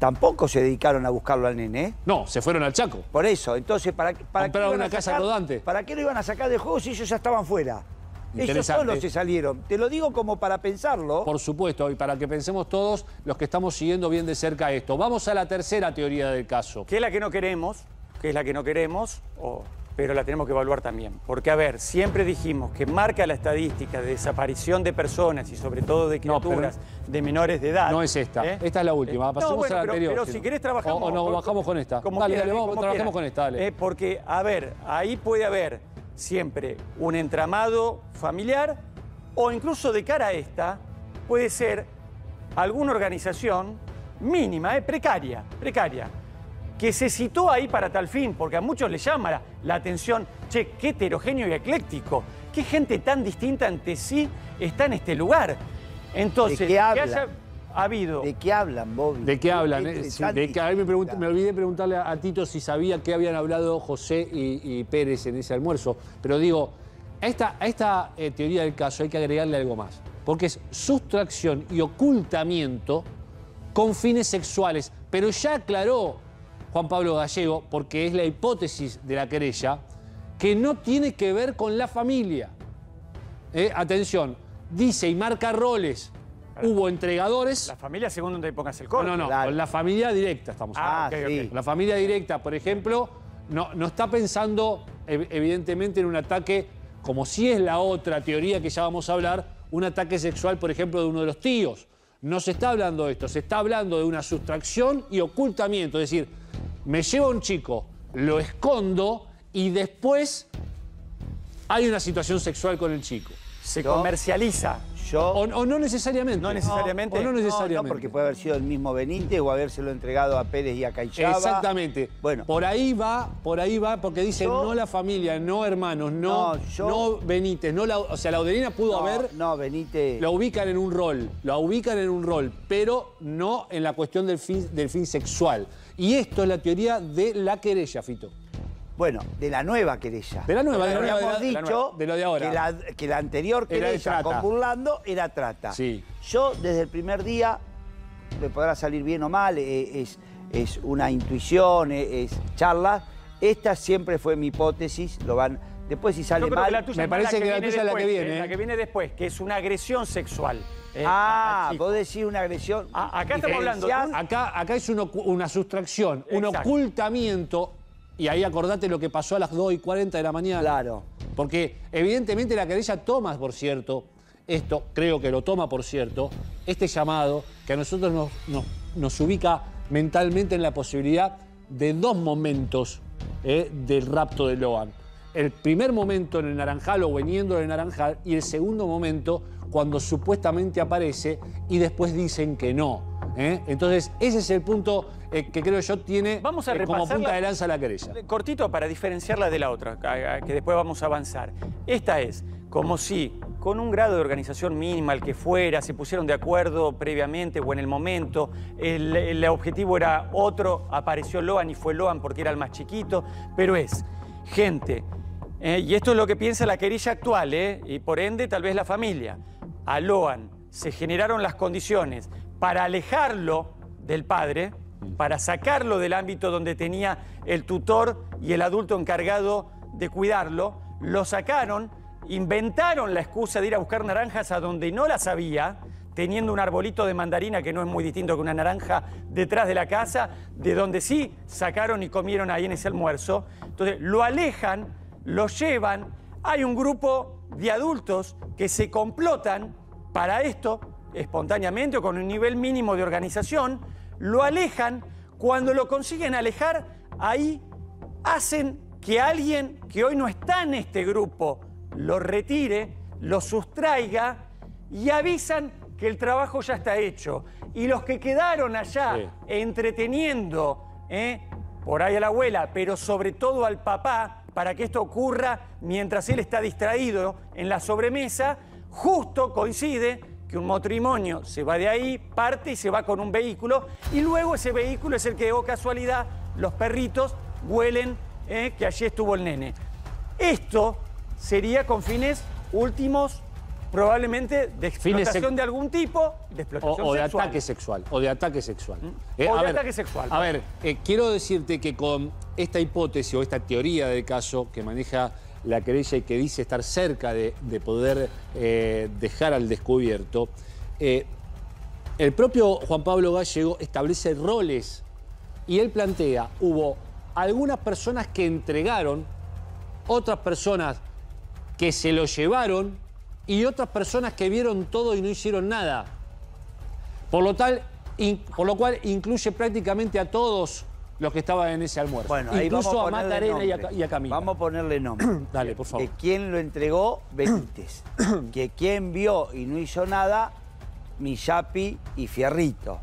tampoco se dedicaron a buscarlo al nene. ¿eh? No, se fueron al Chaco. Por eso, entonces, ¿para, para qué Compraron una casa sacar- rodante. ¿Para qué lo iban a sacar del juego si ellos ya estaban fuera? Ellos solos se salieron. Te lo digo como para pensarlo. Por supuesto, y para que pensemos todos los que estamos siguiendo bien de cerca esto. Vamos a la tercera teoría del caso. que es la que no queremos, que es la que no queremos, pero la tenemos que evaluar también. Porque, a ver, siempre dijimos que marca la estadística de desaparición de personas y sobre todo de No, pero criaturas de menores de edad. No es esta. ¿eh? Esta es la última. Eh, Pasemos no, bueno, a la pero- anterior. Pero si querés trabajamos. O, o no, bajamos con esta. Como dale, vamos, trabajemos con esta, dale. Eh, porque, a ver, ahí puede haber siempre un entramado familiar o incluso de cara a esta puede ser alguna organización mínima, eh, precaria, precaria, que se citó ahí para tal fin, porque a muchos les llama la, la atención, che, qué heterogéneo y ecléctico, qué gente tan distinta ante sí está en este lugar. Entonces, ¿De qué que habla? Habido... ¿De qué hablan, Bobby? ¿De qué hablan? Qué eh? Sí, de que, a mí me, me olvidé preguntarle a, a Tito si sabía qué habían hablado José y, y Pérez en ese almuerzo. Pero digo, a esta, a esta eh, teoría del caso hay que agregarle algo más. Porque es sustracción y ocultamiento con fines sexuales. Pero ya aclaró Juan Pablo Gallego, porque es la hipótesis de la querella, que no tiene que ver con la familia. Eh, atención, dice y marca roles. Hubo entregadores. La familia según donde pongas el No, corte. no, no, Claro. con la familia directa estamos Ah, hablando. ok, sí. ok. Con La familia directa, por ejemplo, no, no está pensando ev- evidentemente en un ataque, como si es la otra teoría que ya vamos a hablar, un ataque sexual, por ejemplo, de uno de los tíos. No se está hablando de esto, se está hablando de una sustracción y ocultamiento. Es decir, me llevo a un chico, lo escondo y después hay una situación sexual con el chico. Se comercializa. Yo... O, o no necesariamente. No necesariamente. O no necesariamente. no, porque puede haber sido el mismo Benítez o habérselo entregado a Pérez y a Caichaba. Exactamente. Bueno, por ahí va, por ahí va, porque dice Yo- no la familia, no hermanos, no, No, yo- no Benítez, no la, o sea, la Laudelina pudo no, haber, no, Benítez. la ubican en un rol, la ubican en un rol, pero no en la cuestión del fin, del fin sexual. Y esto es la teoría de la querella, Fito. Bueno, de la nueva querella. De la nueva, de la nueva, Habíamos de la- de la dicho de lo de ahora. Que, la, que la anterior querella con Burlando era trata. Sí. Yo desde el primer día, me podrá salir bien o mal, eh, es, es una intuición, eh, es, charla. Esta siempre fue mi hipótesis, lo van. Después si sale mal. que la tuya me es parece que la tuya es la que viene, eh. La que viene después, que es una agresión sexual. eh, ah, vos decís una agresión. Ah, acá estamos hablando de un- Acá, acá es una, una sustracción, un Exacto. ocultamiento, y ahí acordate lo que pasó a las 2 y 40 de la mañana. Claro. Porque evidentemente la querella toma, por cierto, esto, creo que lo toma, por cierto, este llamado que a nosotros nos, nos- nos ubica mentalmente en la posibilidad de dos momentos eh, del rapto de Loan. El primer momento en el Naranjal o veniendo del Naranjal y el segundo momento cuando supuestamente aparece y después dicen que no. ¿eh? Entonces, ese es el punto eh, que creo yo tiene Vamos a eh, como punta de lanza la querella. Cortito para diferenciarla de la otra, que que después vamos a avanzar. Esta es como si con un grado de organización mínima, el que fuera, se pusieron de acuerdo previamente o en el momento, el, el objetivo era otro, apareció Loan y fue Loan porque era el más chiquito, pero es gente, eh, y esto es lo que piensa la querella actual, eh, y por ende tal vez la familia, a Loan se generaron las condiciones para alejarlo del padre, para sacarlo del ámbito donde tenía el tutor y el adulto encargado de cuidarlo, lo sacaron, inventaron la excusa de ir a buscar naranjas a donde no las había, teniendo un arbolito de mandarina que no es muy distinto que una naranja detrás de la casa, de donde sí sacaron y comieron ahí en ese almuerzo. Entonces lo alejan, lo llevan, hay un grupo de adultos que se complotan para esto, espontáneamente o con un nivel mínimo de organización, lo alejan, cuando lo consiguen alejar, ahí hacen que alguien que hoy no está en este grupo lo retire, lo sustraiga y avisan que el trabajo ya está hecho. Y los que quedaron allá Sí. entreteniendo, ¿eh? por ahí a la abuela, pero sobre todo al papá, para que esto ocurra mientras él está distraído en la sobremesa, justo coincide que un matrimonio se va de ahí, parte y se va con un vehículo, y luego ese vehículo es el que, oh casualidad, los perritos huelen eh, que allí estuvo el nene. Esto sería con fines últimos, probablemente de explotación de algún tipo, de O, explotación o de sexual. ataque sexual. O de ataque sexual. O de a ver, ataque sexual. A ver, eh, quiero decirte que con esta hipótesis o esta teoría del caso que maneja la querella y que dice estar cerca de, de poder eh, dejar al descubierto, eh, el propio Juan Pablo Gallego establece roles y él plantea, hubo algunas personas que entregaron, otras personas que se lo llevaron y otras personas que vieron todo y no hicieron nada. Por lo, tal, por lo cual incluye prácticamente a todos los que estaban en ese almuerzo. Bueno, ahí Incluso vamos a a Macarena y a, y a Camila. Vamos a ponerle nombre. Dale, por favor. Que quien lo entregó, Benítez. que quien vio y no hizo nada, Millapi y Fierrito.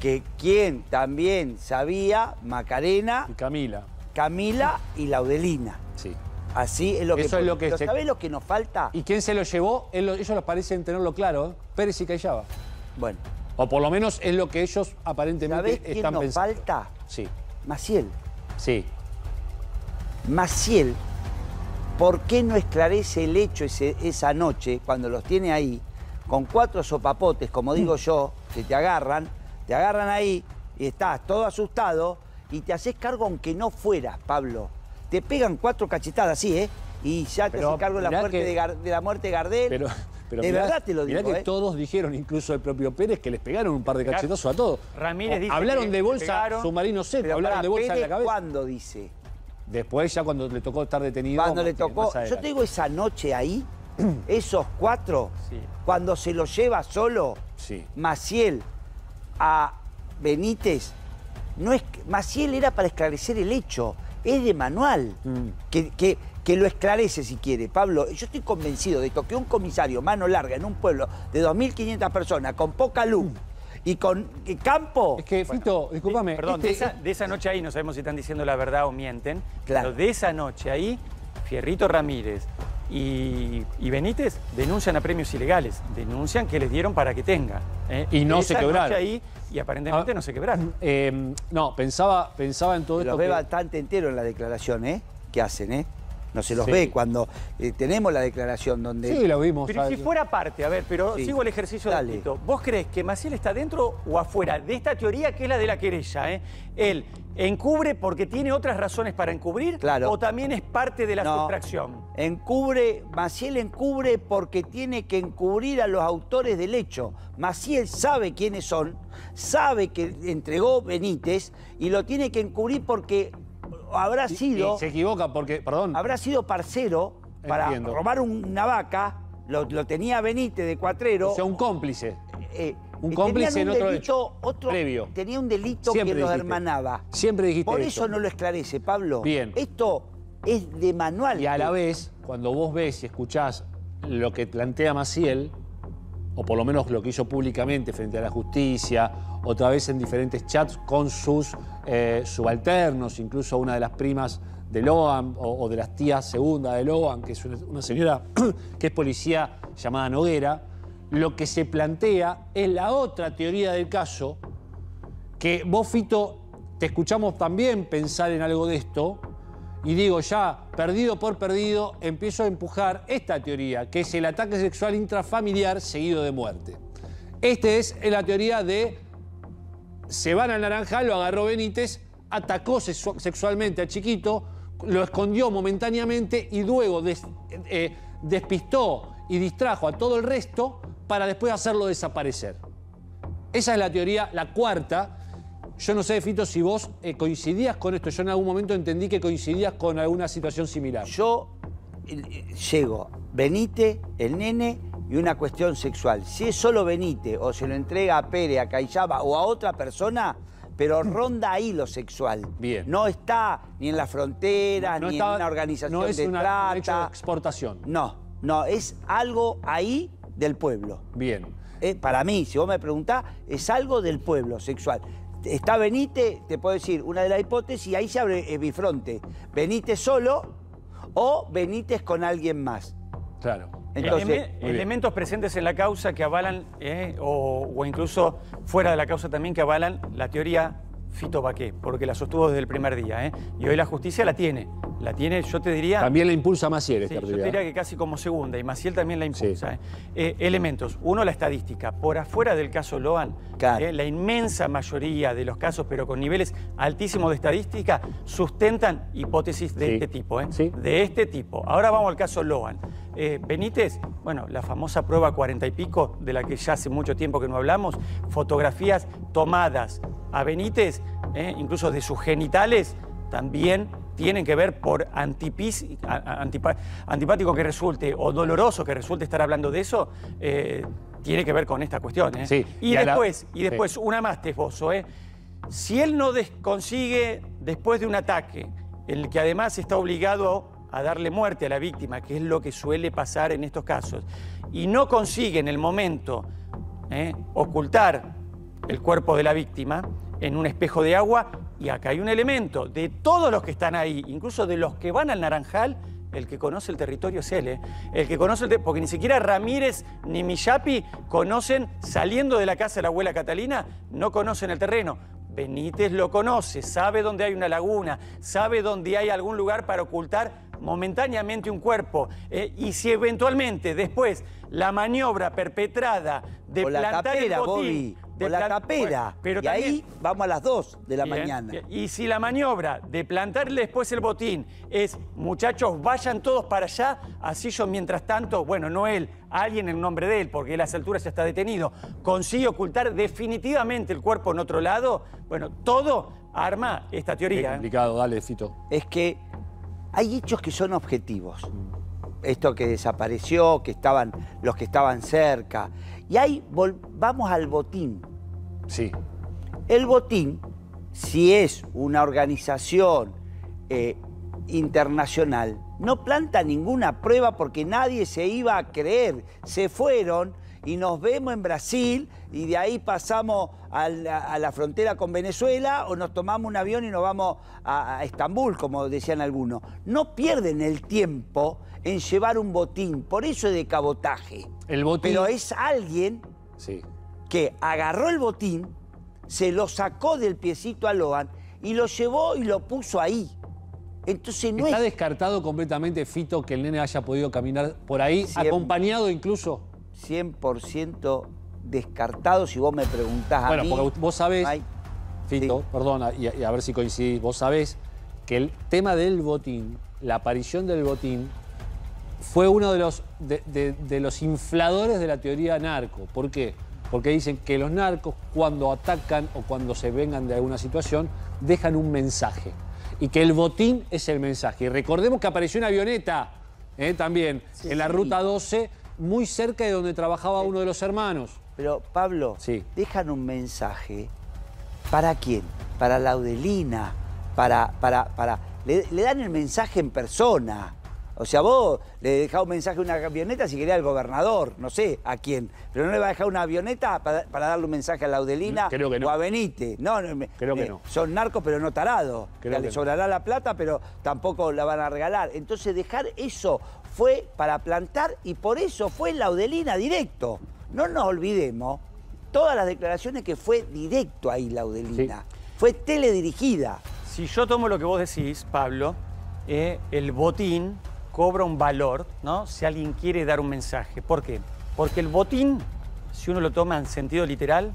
Que quien también sabía, Macarena, Y Camila, Camila y Laudelina. sí. Así es lo que Eso es lo que se- ¿Sabés lo que nos falta? ¿Y quién se lo llevó? Ellos los parecen tenerlo claro, ¿eh? Pérez y Callaba. Bueno, O por lo menos es lo que ellos aparentemente ¿sabés quién están nos pensando. falta? Sí, Maciel. sí. Maciel, ¿por qué no esclarece el hecho ese- esa noche, cuando los tiene ahí, con cuatro sopapotes, como digo yo, que te agarran, te agarran ahí y estás todo asustado y te haces cargo aunque no fueras, Pablo? Te pegan cuatro cachetadas así, ¿eh? Y ya te haces cargo de la, mirá muerte que- de, Gar- de la muerte de Gardel. Pero, pero de mirá- verdad te lo mirá digo, que ¿eh? todos dijeron, incluso el propio Pérez, que les pegaron un par de cachetazos a todos. Ramírez O- dice Hablaron que de bolsa pegaron, submarino Pero hablaron de bolsa en Pérez, la cabeza. ¿Cuándo dice? Después ya cuando le tocó estar detenido. Cuando le tocó, yo te digo esa noche ahí, esos cuatro, Sí. cuando se lo lleva solo, Sí. Maciel a Benítez, no es, Maciel era para esclarecer el hecho, es de manual, Mm. que, que- que lo esclarece si quiere. Pablo, yo estoy convencido de esto, que un comisario mano larga en un pueblo de 2.500 personas, con poca luz y con eh, campo, Es que, Fito, discúlpame. Perdón, este- de, esa, de esa noche ahí, no sabemos si están diciendo la verdad o mienten, Claro. pero de esa noche ahí, Fierrito Ramírez y, y Benítez denuncian a premios ilegales, denuncian que les dieron para que tenga. ¿eh? Y no De se esa quebraron. noche ahí, y aparentemente Ah, no se quebraron. eh, no, pensaba, pensaba en todo los esto. ve que- bastante entero en la declaración, ¿eh? Que hacen, ¿eh? No se los Sí. ve cuando eh, tenemos la declaración donde... Sí, lo vimos. Pero si fuera parte, a ver, pero Sí. sigo el ejercicio de Dale. Tito. ¿Vos crees que Maciel está dentro o afuera de esta teoría que es la de la querella? ¿eh? Él encubre porque tiene otras razones para encubrir Claro. o también es parte de la No. sustracción. Encubre, Maciel encubre porque tiene que encubrir a los autores del hecho. Maciel sabe quiénes son, sabe que entregó Benítez y lo tiene que encubrir porque habrá Y- sido, y se equivoca porque, perdón. habrá sido parcero para Entiendo. robar un- una vaca, lo, lo tenía Benítez de cuatrero. O sea, un cómplice. eh, un y cómplice tenían en un otro delito, otro- previo. Tenía un delito Siempre que los dijiste. hermanaba. Siempre dijiste Por esto. eso no lo esclarece, Pablo. Bien. Esto es de manual. Y a la vez, cuando vos ves y escuchás lo que plantea Maciel, o por lo menos lo que hizo públicamente frente a la justicia, otra vez en diferentes chats con sus eh, subalternos, incluso una de las primas de Loan o, de las tías segunda de Loan, que es una, una señora que es policía llamada Noguera, lo que se plantea es la otra teoría del caso, que vos, Fito, te escuchamos también pensar en algo de esto, y digo ya, perdido por perdido, empiezo a empujar esta teoría, que es el ataque sexual intrafamiliar seguido de muerte. Esta es la teoría de se van al Naranjal, lo agarró Benítez, atacó sexu- sexualmente a Chiquito, lo escondió momentáneamente y luego eh, despistó y distrajo a todo el resto para después hacerlo desaparecer. Esa es la teoría, la cuarta. Yo no sé, Fito, si vos eh, coincidías con esto. Yo en algún momento entendí que coincidías con alguna situación similar. Yo eh, llego, Benítez, el nene y una cuestión sexual. Si es solo Benítez o se lo entrega a Pérez, a Cayaba o a otra persona, pero ronda ahí lo sexual. Bien. No está ni en la frontera, ni en una organización no es de una- un hecho de trata. exportación. No, no, es algo ahí del pueblo. Bien. Eh, para mí, si vos me preguntás, es algo del pueblo sexual. Está Benítez, te puedo decir, una de las hipótesis, y ahí se abre el bifronte. Benítez solo o Benítez con alguien más. Claro. Entonces, Eleme- muy bien. elementos presentes en la causa que avalan, eh, o, o incluso fuera de la causa también, que avalan la teoría Fito Baqué, porque la sostuvo desde el primer día. eh. Y hoy la justicia la tiene. La tiene, yo te diría. También la impulsa Maciel Sí, yo te diría que casi como segunda, y Maciel también la impulsa. Sí. eh. Eh, elementos. Uno, la estadística. Por afuera del caso Loan, Claro. eh, la inmensa mayoría de los casos, pero con niveles altísimos de estadística, sustentan hipótesis de Sí. este tipo. eh. Sí. De este tipo. Ahora vamos al caso Loan. Eh, Benítez, bueno, la famosa prueba cuarenta y pico, de la que ya hace mucho tiempo que no hablamos, fotografías tomadas a Benítez, eh, incluso de sus genitales, también tienen que ver por antipis- antipa- antipático que resulte o doloroso que resulte estar hablando de eso, eh, tiene que ver con esta cuestión. ¿eh? Sí, Y, y a la- después, y sí. después una más te esbozo, ¿eh? Si él no des- consigue, después de un ataque, en el que además está obligado a darle muerte a la víctima, que es lo que suele pasar en estos casos, y no consigue en el momento ¿eh? ocultar el cuerpo de la víctima en un espejo de agua, y acá hay un elemento de todos los que están ahí, incluso de los que van al Naranjal, el que conoce el territorio es él, ¿eh? el que conoce el ter- porque ni siquiera Ramírez ni Millapi conocen, saliendo de la casa de la abuela Catalina, no conocen el terreno. Benítez lo conoce, sabe dónde hay una laguna, sabe dónde hay algún lugar para ocultar momentáneamente un cuerpo. eh, y si eventualmente después la maniobra perpetrada de o la plantar tapera, el botín, Bobby. de O la tapera. Bueno, pero y también- ahí vamos a las 2 de la Bien, mañana. Y si la maniobra de plantarle después el botín es, muchachos, vayan todos para allá, así yo mientras tanto, bueno, no él, alguien en nombre de él, porque a las alturas ya está detenido, consigue ocultar definitivamente el cuerpo en otro lado, bueno, todo arma esta teoría. ¿eh? complicado, dale, Fito. es que hay hechos que son objetivos. Esto que desapareció, que estaban los que estaban cerca. Y ahí vamos al botín. Sí. El botín, si es una organización eh, internacional, no planta ninguna prueba porque nadie se iba a creer. Se fueron y nos vemos en Brasil y de ahí pasamos a la, a la frontera con Venezuela o nos tomamos un avión y nos vamos a, a Estambul, como decían algunos. No pierden el tiempo en llevar un botín, por eso es de cabotaje. El botín. Pero es alguien Sí. que agarró el botín, se lo sacó del piecito a Loan y lo llevó y lo puso ahí. Entonces no ¿Está es descartado completamente, Fito, que el nene haya podido caminar por ahí, Siempre. acompañado incluso? 100% descartado si vos me preguntás a Bueno, mí. porque vos sabés, Fito, Sí. perdona, y, y a ver si coincidís, vos sabés que el tema del botín, la aparición del botín, fue uno de los, de, de- de los infladores de la teoría narco. ¿Por qué? Porque dicen que los narcos cuando atacan o cuando se vengan de alguna situación, dejan un mensaje. Y que el botín es el mensaje. Y recordemos que apareció una avioneta eh, también en la Sí. ruta 12, muy cerca de donde trabajaba uno de los hermanos. Pero Pablo, Sí. dejan un mensaje. ¿Para quién? Para Laudelina, para, para, para. Le, le dan el mensaje en persona. O sea, vos le dejás un mensaje a una avioneta si quería al gobernador, no sé a quién. Pero no le vas a dejar una avioneta para, para darle un mensaje a Laudelina Creo que no. o a Benítez. No, no, me- Creo que no. Son narcos, pero no tarados. Creo Ya que le no. sobrará la plata, pero tampoco la van a regalar. Entonces, dejar eso fue para plantar y por eso fue Laudelina directo. No nos olvidemos todas las declaraciones que fue directo ahí Laudelina. Fue teledirigida. Si yo tomo lo que vos decís, Pablo, eh, el botín cobra un valor, ¿no? Si alguien quiere dar un mensaje. ¿Por qué? Porque el botín, si uno lo toma en sentido literal,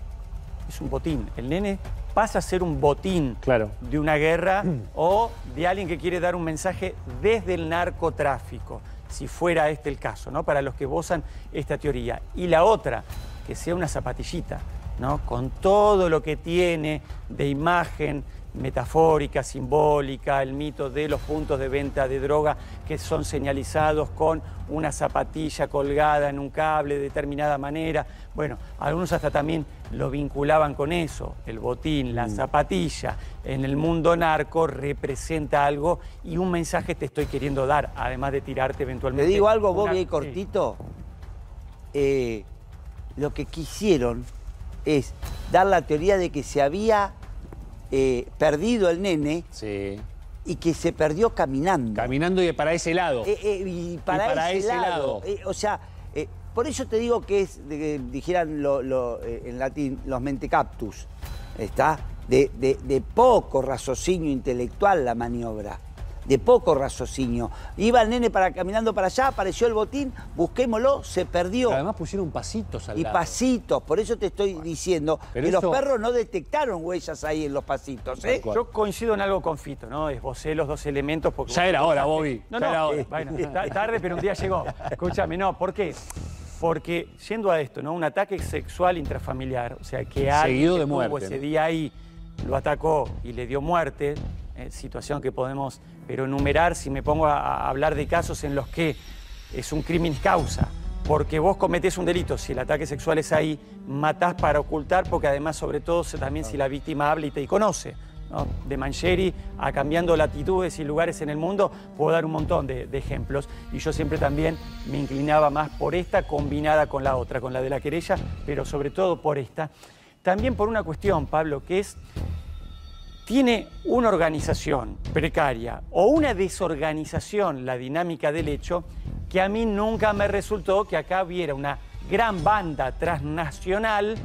es un botín. El nene pasa a ser un botín Claro. de una guerra o de alguien que quiere dar un mensaje desde el narcotráfico, si fuera este el caso, ¿no? Para los que gozan esta teoría. Y la otra, que sea una zapatillita, ¿no? Con todo lo que tiene de imagen metafórica, simbólica, el mito de los puntos de venta de droga que son señalizados con una zapatilla colgada en un cable de determinada manera. Bueno, algunos hasta también lo vinculaban con eso, el botín, la zapatilla. En el mundo narco representa algo y un mensaje te estoy queriendo dar, además de tirarte Te eventualmente. digo algo, una- Bobby, ahí sí. cortito. Eh, lo que quisieron es dar la teoría de que se había eh, perdido el nene Sí. y que se perdió caminando. Caminando y para ese lado. Eh, eh, y para, para ese, ese lado. lado. o sea, por eso te digo que es, de- dijeran lo- lo, en latín, los mentecaptus, ¿está? De, de- de poco raciocinio intelectual la maniobra. De poco raciocinio. Iba el nene para, caminando para allá, apareció el botín, busquémoslo, se perdió. Además pusieron pasitos al Y lado. pasitos, por eso te estoy diciendo Pero que los perros no detectaron huellas ahí en los pasitos. ¿eh? Yo coincido en algo con Fito, ¿no? Esbocé los dos elementos porque... Ya era hora, Bobby. No, ya no, era hora. bueno, ta- tarde, pero un día llegó. Escúchame, no, ¿por qué? Porque, yendo a esto, ¿no? Un ataque sexual intrafamiliar, o sea, que alguien que de muerte, ese ¿no? día ahí lo atacó y le dio muerte, eh, situación que podemos, pero enumerar si me pongo a, hablar de casos en los que es un crimen causa, porque vos cometés un delito, si el ataque sexual es ahí, matás para ocultar, porque además, sobre todo, también si la víctima habla y te conoce. ¿no? De Mancheri a cambiando latitudes y lugares en el mundo, puedo dar un montón de, de ejemplos. Y yo siempre también me inclinaba más por esta combinada con la otra, con la de la querella, pero sobre todo por esta. También por una cuestión, Pablo, que es tiene una organización precaria o una desorganización la dinámica del hecho que a mí nunca me resultó que acá hubiera una gran banda transnacional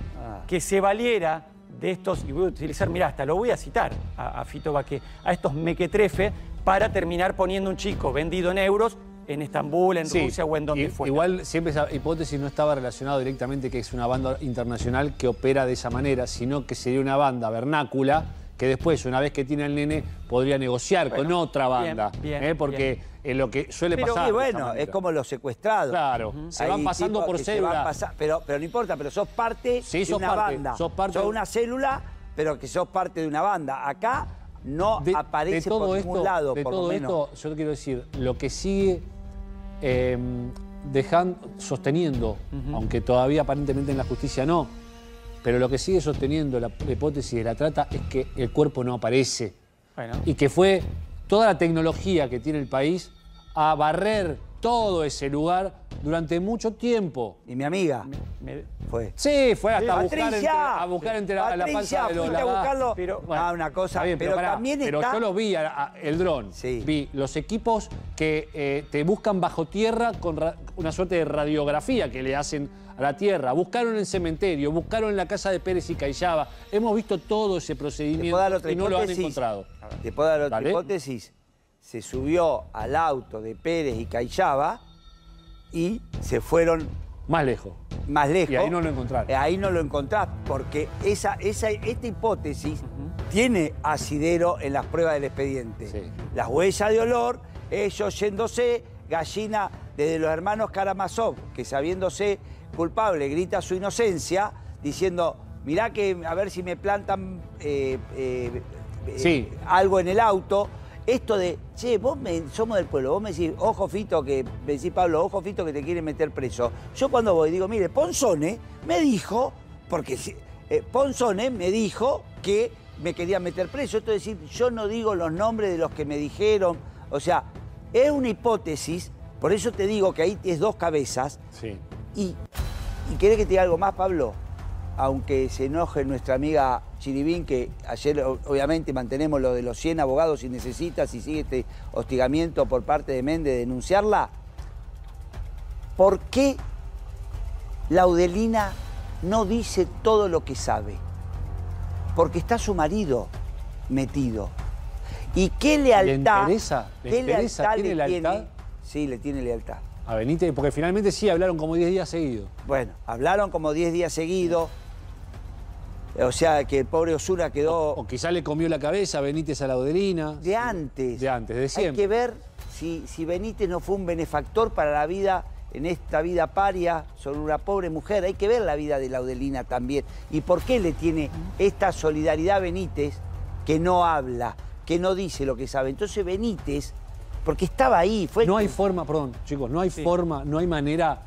que se valiera de estos, y voy a utilizar, mira, hasta lo voy a citar a, a Fito Baqué, a estos mequetrefe para terminar poniendo un chico vendido en euros en Estambul, en Sí, Rusia o en donde fuera. Igual siempre esa hipótesis no estaba relacionado directamente que es una banda internacional que opera de esa manera, sino que sería una banda vernácula que después, una vez que tiene al nene, podría negociar con otra bien, banda. bien, ¿eh? Porque es lo que suele Pero pasar. y bueno, es como los secuestrados. Claro, se van pasando por pasa- pero, pero no importa, pero sos parte Sí, de sos una parte, banda. sos parte de- una célula, pero que sos parte de una banda. Acá no de, aparece de todo por esto, ningún lado, de por todo lo menos. esto, yo te quiero decir, lo que sigue eh, dejan- sosteniendo, aunque todavía aparentemente en la justicia no, pero lo que sigue sosteniendo la hipótesis de la trata es que el cuerpo no aparece Bueno. y que fue toda la tecnología que tiene el país a barrer todo ese lugar durante mucho tiempo. Y mi amiga Me- fue. Sí, fue hasta buscar entre, Patricia, a buscar entre la, la Patricia, panza de los fuiste a buscarlo. Pero, Ah, una cosa, bien, pero pará, también pero está- yo lo vi, a- a- el dron. Sí. Vi los equipos que eh, te buscan bajo tierra con ra- una suerte de radiografía que le hacen a la tierra. Buscaron en el cementerio, buscaron en la casa de Pérez y Cayaba. Hemos visto todo ese ¿Te procedimiento puedo dar otra y no lo han encontrado. ¿Te puedo dar otra Dale. hipótesis? Se subió al auto de Pérez y Cayaba y se fueron Más lejos. más lejos. Y ahí no lo encontraron. Eh, Ahí no lo encontrás, porque esa, esa, esta hipótesis tiene asidero en las pruebas del expediente. Sí. Las huellas de olor, ellos yéndose, gallina desde los hermanos Karamazov, que sabiéndose culpable grita su inocencia, diciendo, mirá que a ver si me plantan eh, eh, eh, algo en el auto. Esto de, che, vos me- somos del pueblo, vos me decís, ojo Fito, que me decís Pablo, ojo Fito que te quieren meter preso. Yo cuando voy digo, mire, Ponzone me dijo, porque eh, Ponzone me dijo que me querían meter preso. Esto es decir, yo no digo los nombres de los que me dijeron. O sea, es una hipótesis, por eso te digo que ahí es dos cabezas. Sí. Y, y querés que te diga algo más, Pablo, aunque se enoje nuestra amiga Chiribín, que ayer obviamente mantenemos lo de los 100 abogados y necesita, si sigue este hostigamiento por parte de Méndez, denunciarla. ¿Por qué Laudelina no dice todo lo que sabe? Porque está su marido metido. ¿Y qué lealtad? interesa? ¿Le qué interesa? lealtad ¿Tiene le lealtad? tiene? Sí, le tiene lealtad. A Benítez, porque finalmente sí hablaron como 10 días seguidos. Bueno, hablaron como 10 días seguidos. O sea que el pobre Osuna quedó O quizá le comió la cabeza a Benítez a la Laudelina. de antes. De antes, de Hay siempre. que ver si, si Benítez no fue un benefactor para la vida, en esta vida paria, sobre una pobre mujer. Hay que ver la vida de Laudelina también. ¿Y por qué le tiene esta solidaridad a Benítez que no habla, que no dice lo que sabe? Entonces Benítez, porque estaba ahí, fue... No hay forma, perdón, chicos, no hay forma, no hay manera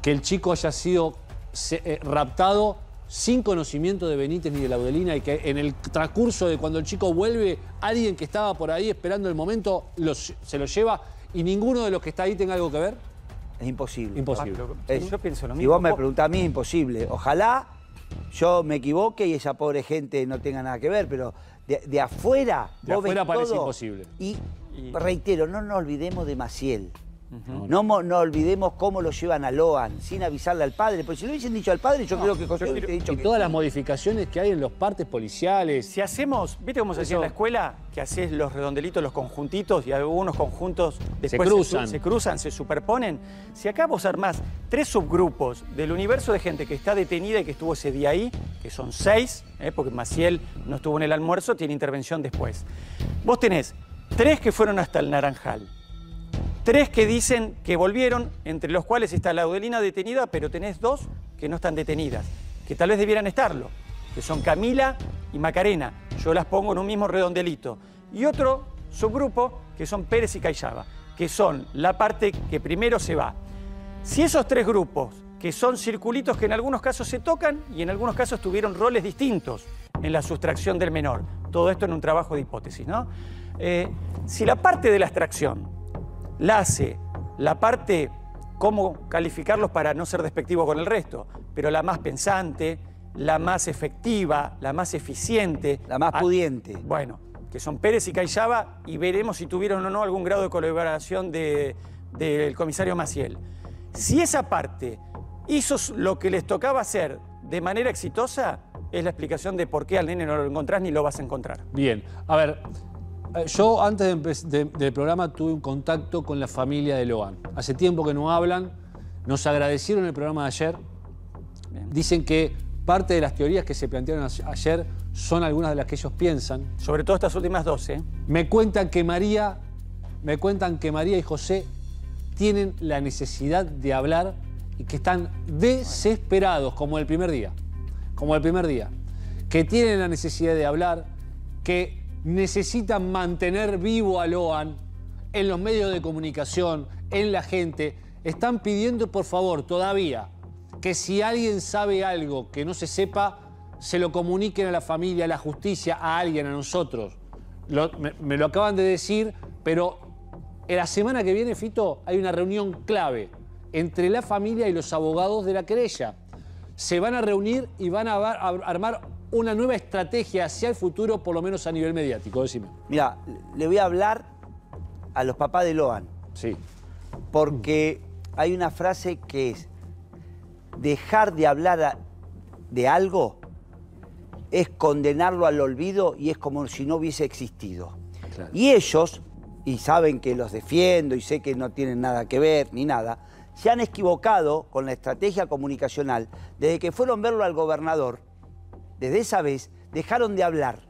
que el chico haya sido se- eh, raptado sin conocimiento de Benítez ni de Laudelina y que en el transcurso de cuando el chico vuelve, alguien que estaba por ahí esperando el momento los- se lo lleva y ninguno de los que está ahí tenga algo que ver. Es imposible. Imposible. Es- yo pienso lo Si mismo. vos me preguntás a mí, imposible. Ojalá yo me equivoque y esa pobre gente no tenga nada que ver, pero de, de afuera, De vos ves afuera parece todo imposible. Y, Y- reitero, no nos olvidemos de Maciel. No, mo- no olvidemos cómo lo llevan a Loan, sin avisarle al padre. Porque si lo hubiesen dicho al padre, yo creo que José yo hubiese quiero- dicho Y que todas sí. las modificaciones que hay en los partes policiales. Si hacemos, ¿viste cómo se hacía en la escuela? Que haces los redondelitos, los conjuntitos y algunos conjuntos después cruzan. Se, cruzan, se superponen. Si acá vos armás tres subgrupos del universo de gente que está detenida y que estuvo ese día ahí, que son seis, ¿eh? porque Maciel no estuvo en el almuerzo, tiene intervención después. Vos tenés tres que fueron hasta el Naranjal. Tres que dicen que volvieron, entre los cuales está la Audelina detenida, pero tenés dos que no están detenidas, que tal vez debieran estarlo, que son Camila y Macarena. Yo las pongo en un mismo redondelito. Y otro subgrupo que son Pérez y Cayaba, que son la parte que primero se va. Si esos tres grupos, que son circulitos que en algunos casos se tocan y en algunos casos tuvieron roles distintos en la sustracción del menor, todo esto en un trabajo de hipótesis, ¿no? Eh, si la parte de la extracción la hace la parte, cómo calificarlos para no ser despectivo con el resto, pero la más pensante, la más efectiva, la más eficiente. La más Ah, pudiente. Bueno, que son Pérez y Cayaba, y veremos si tuvieron o no algún grado de colaboración de- del comisario Maciel. Si esa parte hizo lo que les tocaba hacer de manera exitosa, es la explicación de por qué al nene no lo encontrás ni lo vas a encontrar. Bien, a ver, yo antes de empe- de- del programa tuve un contacto con la familia de Loan. Hace tiempo que no hablan, nos agradecieron el programa de ayer. Dicen que parte de las teorías que se plantearon ayer son algunas de las que ellos piensan. Sobre todo estas últimas ¿eh? 12. Me cuentan que María, me cuentan que María y José tienen la necesidad de hablar y que están desesperados, como el primer día. Como el primer día. Que tienen la necesidad de hablar, que necesitan mantener vivo a Loan en los medios de comunicación, en la gente. Están pidiendo, por favor, todavía, que si alguien sabe algo que no se sepa, se lo comuniquen a la familia, a la justicia, a alguien, a nosotros. Me, me lo acaban de decir, pero en la semana que viene, Fito, hay una reunión clave entre la familia y los abogados de la querella. Se van a reunir y van a, va- a armar una nueva estrategia hacia el futuro, por lo menos a nivel mediático. Decime. Mira, le voy a hablar a los papás de Loan, Sí. porque hay una frase que es, dejar de hablar a- de algo es condenarlo al olvido y es como si no hubiese existido. Claro. Y ellos, y saben que los defiendo y sé que no tienen nada que ver ni nada, se han equivocado con la estrategia comunicacional desde que fueron verlo al gobernador. Desde esa vez dejaron de hablar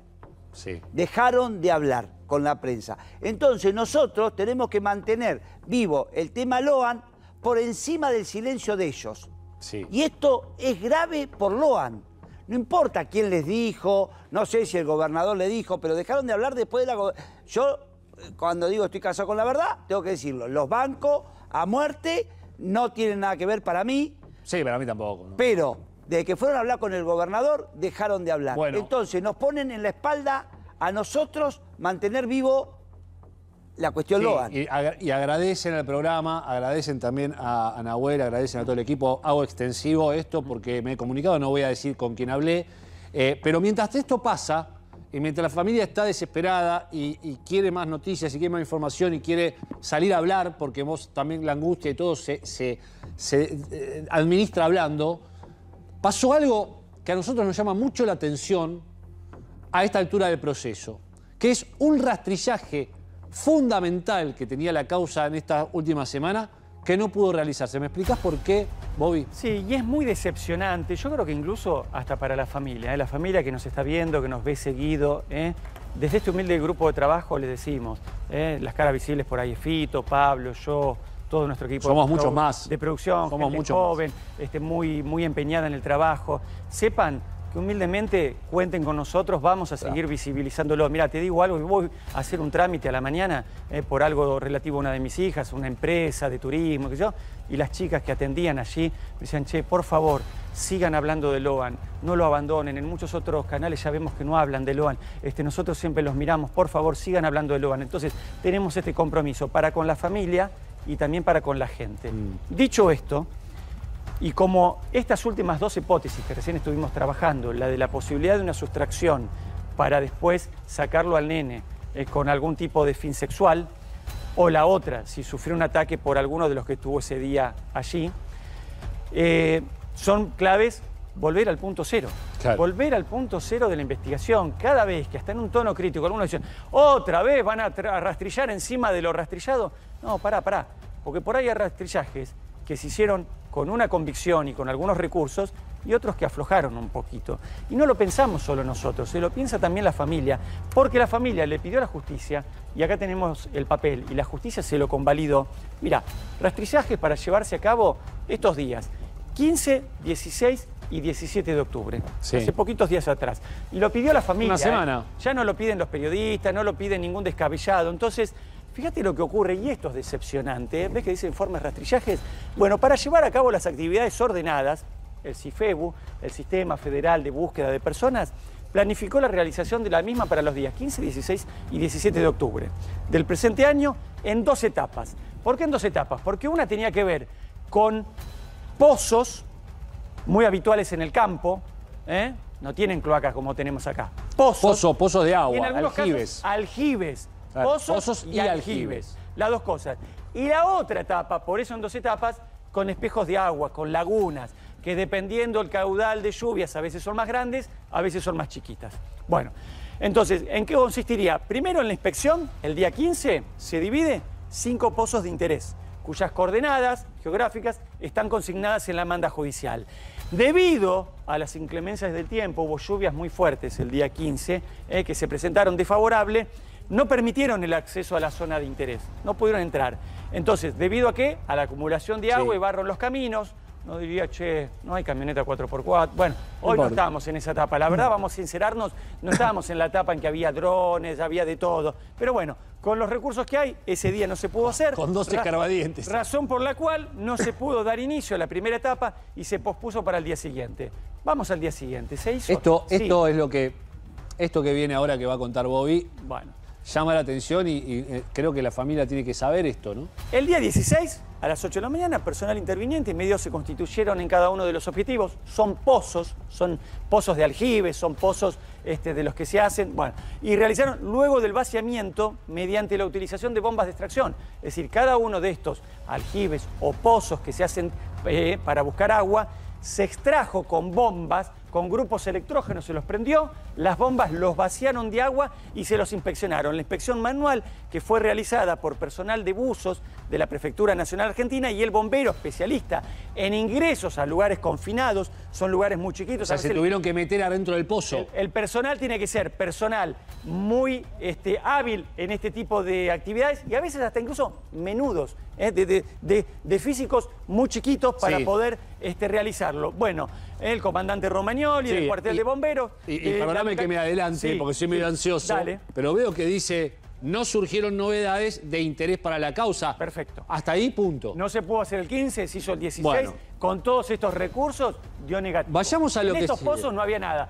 Sí. dejaron de hablar con la prensa. Entonces nosotros tenemos que mantener vivo el tema Loan por encima del silencio de ellos. Sí. Y esto es grave por Loan. No importa quién les dijo, no sé si el gobernador le dijo, pero dejaron de hablar después de la... Yo, eh, cuando digo estoy casado con la verdad, tengo que decirlo. Los bancos a muerte no tienen nada que ver para mí, Sí, para mí tampoco. ¿no? pero desde que fueron a hablar con el gobernador, dejaron de hablar. Bueno. Entonces nos ponen en la espalda a nosotros mantener vivo la cuestión Sí, Logan. y, agra- y agradecen al programa, agradecen también a, a Nahuel, agradecen a todo el equipo. Hago extensivo esto porque me he comunicado, no voy a decir con quién hablé. Eh, pero mientras esto pasa, y mientras la familia está desesperada y, y quiere más noticias y quiere más información y quiere salir a hablar, porque vos también la angustia y todo se, se- se, eh, administra hablando, pasó algo que a nosotros nos llama mucho la atención a esta altura del proceso, que es un rastrillaje fundamental que tenía la causa en esta última semana que no pudo realizarse. ¿Me explicás por qué, Bobby? Sí, y es muy decepcionante. Yo creo que incluso hasta para la familia, ¿eh? la familia que nos está viendo, que nos ve seguido. ¿eh? Desde este humilde grupo de trabajo les decimos, ¿eh? las caras visibles por ahí, Fito, Pablo, yo, todo nuestro equipo Somos de, muchos más. de producción, Somos gente muchos más. joven, este, muy, muy empeñada en el trabajo. Sepan que humildemente cuenten con nosotros, vamos a seguir visibilizándolo. Mira, te digo algo, voy a hacer un trámite a la mañana eh, por algo relativo a una de mis hijas, una empresa de turismo, sé yo, y las chicas que atendían allí me decían, che, por favor, sigan hablando de Loan, no lo abandonen. En muchos otros canales ya vemos que no hablan de Loan. Este, nosotros siempre los miramos, por favor, sigan hablando de Loan. Entonces, tenemos este compromiso para con la familia y también para con la gente. Dicho esto, Y como estas últimas dos hipótesis que recién estuvimos trabajando, la de la posibilidad de una sustracción para después sacarlo al nene eh, con algún tipo de fin sexual, o la otra, si sufrió un ataque por alguno de los que estuvo ese día allí, eh, son claves volver al punto cero. Claro. Volver al punto cero de la investigación. Cada vez que hasta en un tono crítico algunos dicen, otra vez van a rastrillar encima de lo rastrillado. No, pará, pará. Porque por ahí hay rastrillajes que se hicieron con una convicción y con algunos recursos y otros que aflojaron un poquito. Y no lo pensamos solo nosotros, se lo piensa también la familia, porque la familia le pidió a la justicia, y acá tenemos el papel, y la justicia se lo convalidó. Mira, rastrillajes para llevarse a cabo estos días, 15, 16 y 17 de octubre, Sí. hace poquitos días atrás. Y lo pidió la familia. Una semana. ¿eh? Ya no lo piden los periodistas, no lo pide ningún descabellado. Entonces, fíjate lo que ocurre, y esto es decepcionante. ¿eh? ¿Ves que dice informes rastrillajes? Bueno, para llevar a cabo las actividades ordenadas, el CIFEBU, el Sistema Federal de Búsqueda de Personas, planificó la realización de la misma para los días 15, 16 y 17 de octubre del presente año en dos etapas. ¿Por qué en dos etapas? Porque una tenía que ver con pozos muy habituales en el campo, ¿eh? no tienen cloacas como tenemos acá. Pozos, Pozo, pozos de y en agua, algunos aljibes. casos aljibes. Pozos, pozos y, y aljibes. aljibes. Las dos cosas. Y la otra etapa, por eso en dos etapas, con espejos de agua, con lagunas, que dependiendo el caudal de lluvias, a veces son más grandes, a veces son más chiquitas. Bueno, entonces, ¿en qué consistiría? Primero en la inspección, el día 15, se divide cinco pozos de interés, cuyas coordenadas geográficas están consignadas en la manda judicial. Debido a las inclemencias del tiempo, hubo lluvias muy fuertes el día 15, eh, que se presentaron desfavorable, no permitieron el acceso a la zona de interés, no pudieron entrar. Entonces, ¿debido a qué? A la acumulación de agua Sí. y barro en los caminos, no diría, che, no hay camioneta 4x4. Bueno, hoy no estábamos en esa etapa. La verdad, vamos a sincerarnos, no estábamos en la etapa en que había drones, había de todo. Pero bueno, con los recursos que hay, ese día no se pudo hacer. Con dos Ra- escarbadientes. Razón por la cual no se pudo dar inicio a la primera etapa y se pospuso para el día siguiente. Vamos al día siguiente. ¿Se hizo? Esto, Sí. esto es lo que, esto que viene ahora que va a contar Bobby, Bueno. Llama la atención y, eh, creo que la familia tiene que saber esto, ¿no? El día 16, a las 8 de la mañana, personal interviniente y medios se constituyeron en cada uno de los objetivos. Son pozos, son pozos de aljibes, son pozos este, de los que se hacen. Bueno, y realizaron luego del vaciamiento mediante la utilización de bombas de extracción. Es decir, cada uno de estos aljibes o pozos que se hacen eh, para buscar agua se extrajo con bombas, con grupos electrógenos, se los prendió, las bombas los vaciaron de agua y se los inspeccionaron. La inspección manual que fue realizada por personal de buzos de la Prefectura Nacional Argentina y el bombero especialista en ingresos a lugares confinados, son lugares muy chiquitos. O sea, se el- tuvieron que meter adentro del pozo. el, el personal tiene que ser personal muy este, hábil en este tipo de actividades y a veces hasta incluso menudos, ¿eh? de, de- de- de físicos muy chiquitos para Sí. poder este, realizarlo. Bueno, el comandante Romagnoli Sí, del cuartel y- de bomberos. Y, y eh, la- que me adelante, Sí, porque soy medio ansioso, Dale. pero veo que dice, no surgieron novedades de interés para la causa. Perfecto. Hasta ahí, punto. No se pudo hacer el 15, se hizo el 16. Bueno. Con todos estos recursos, dio negativo. Vayamos a lo en que estos sigue. pozos no había nada.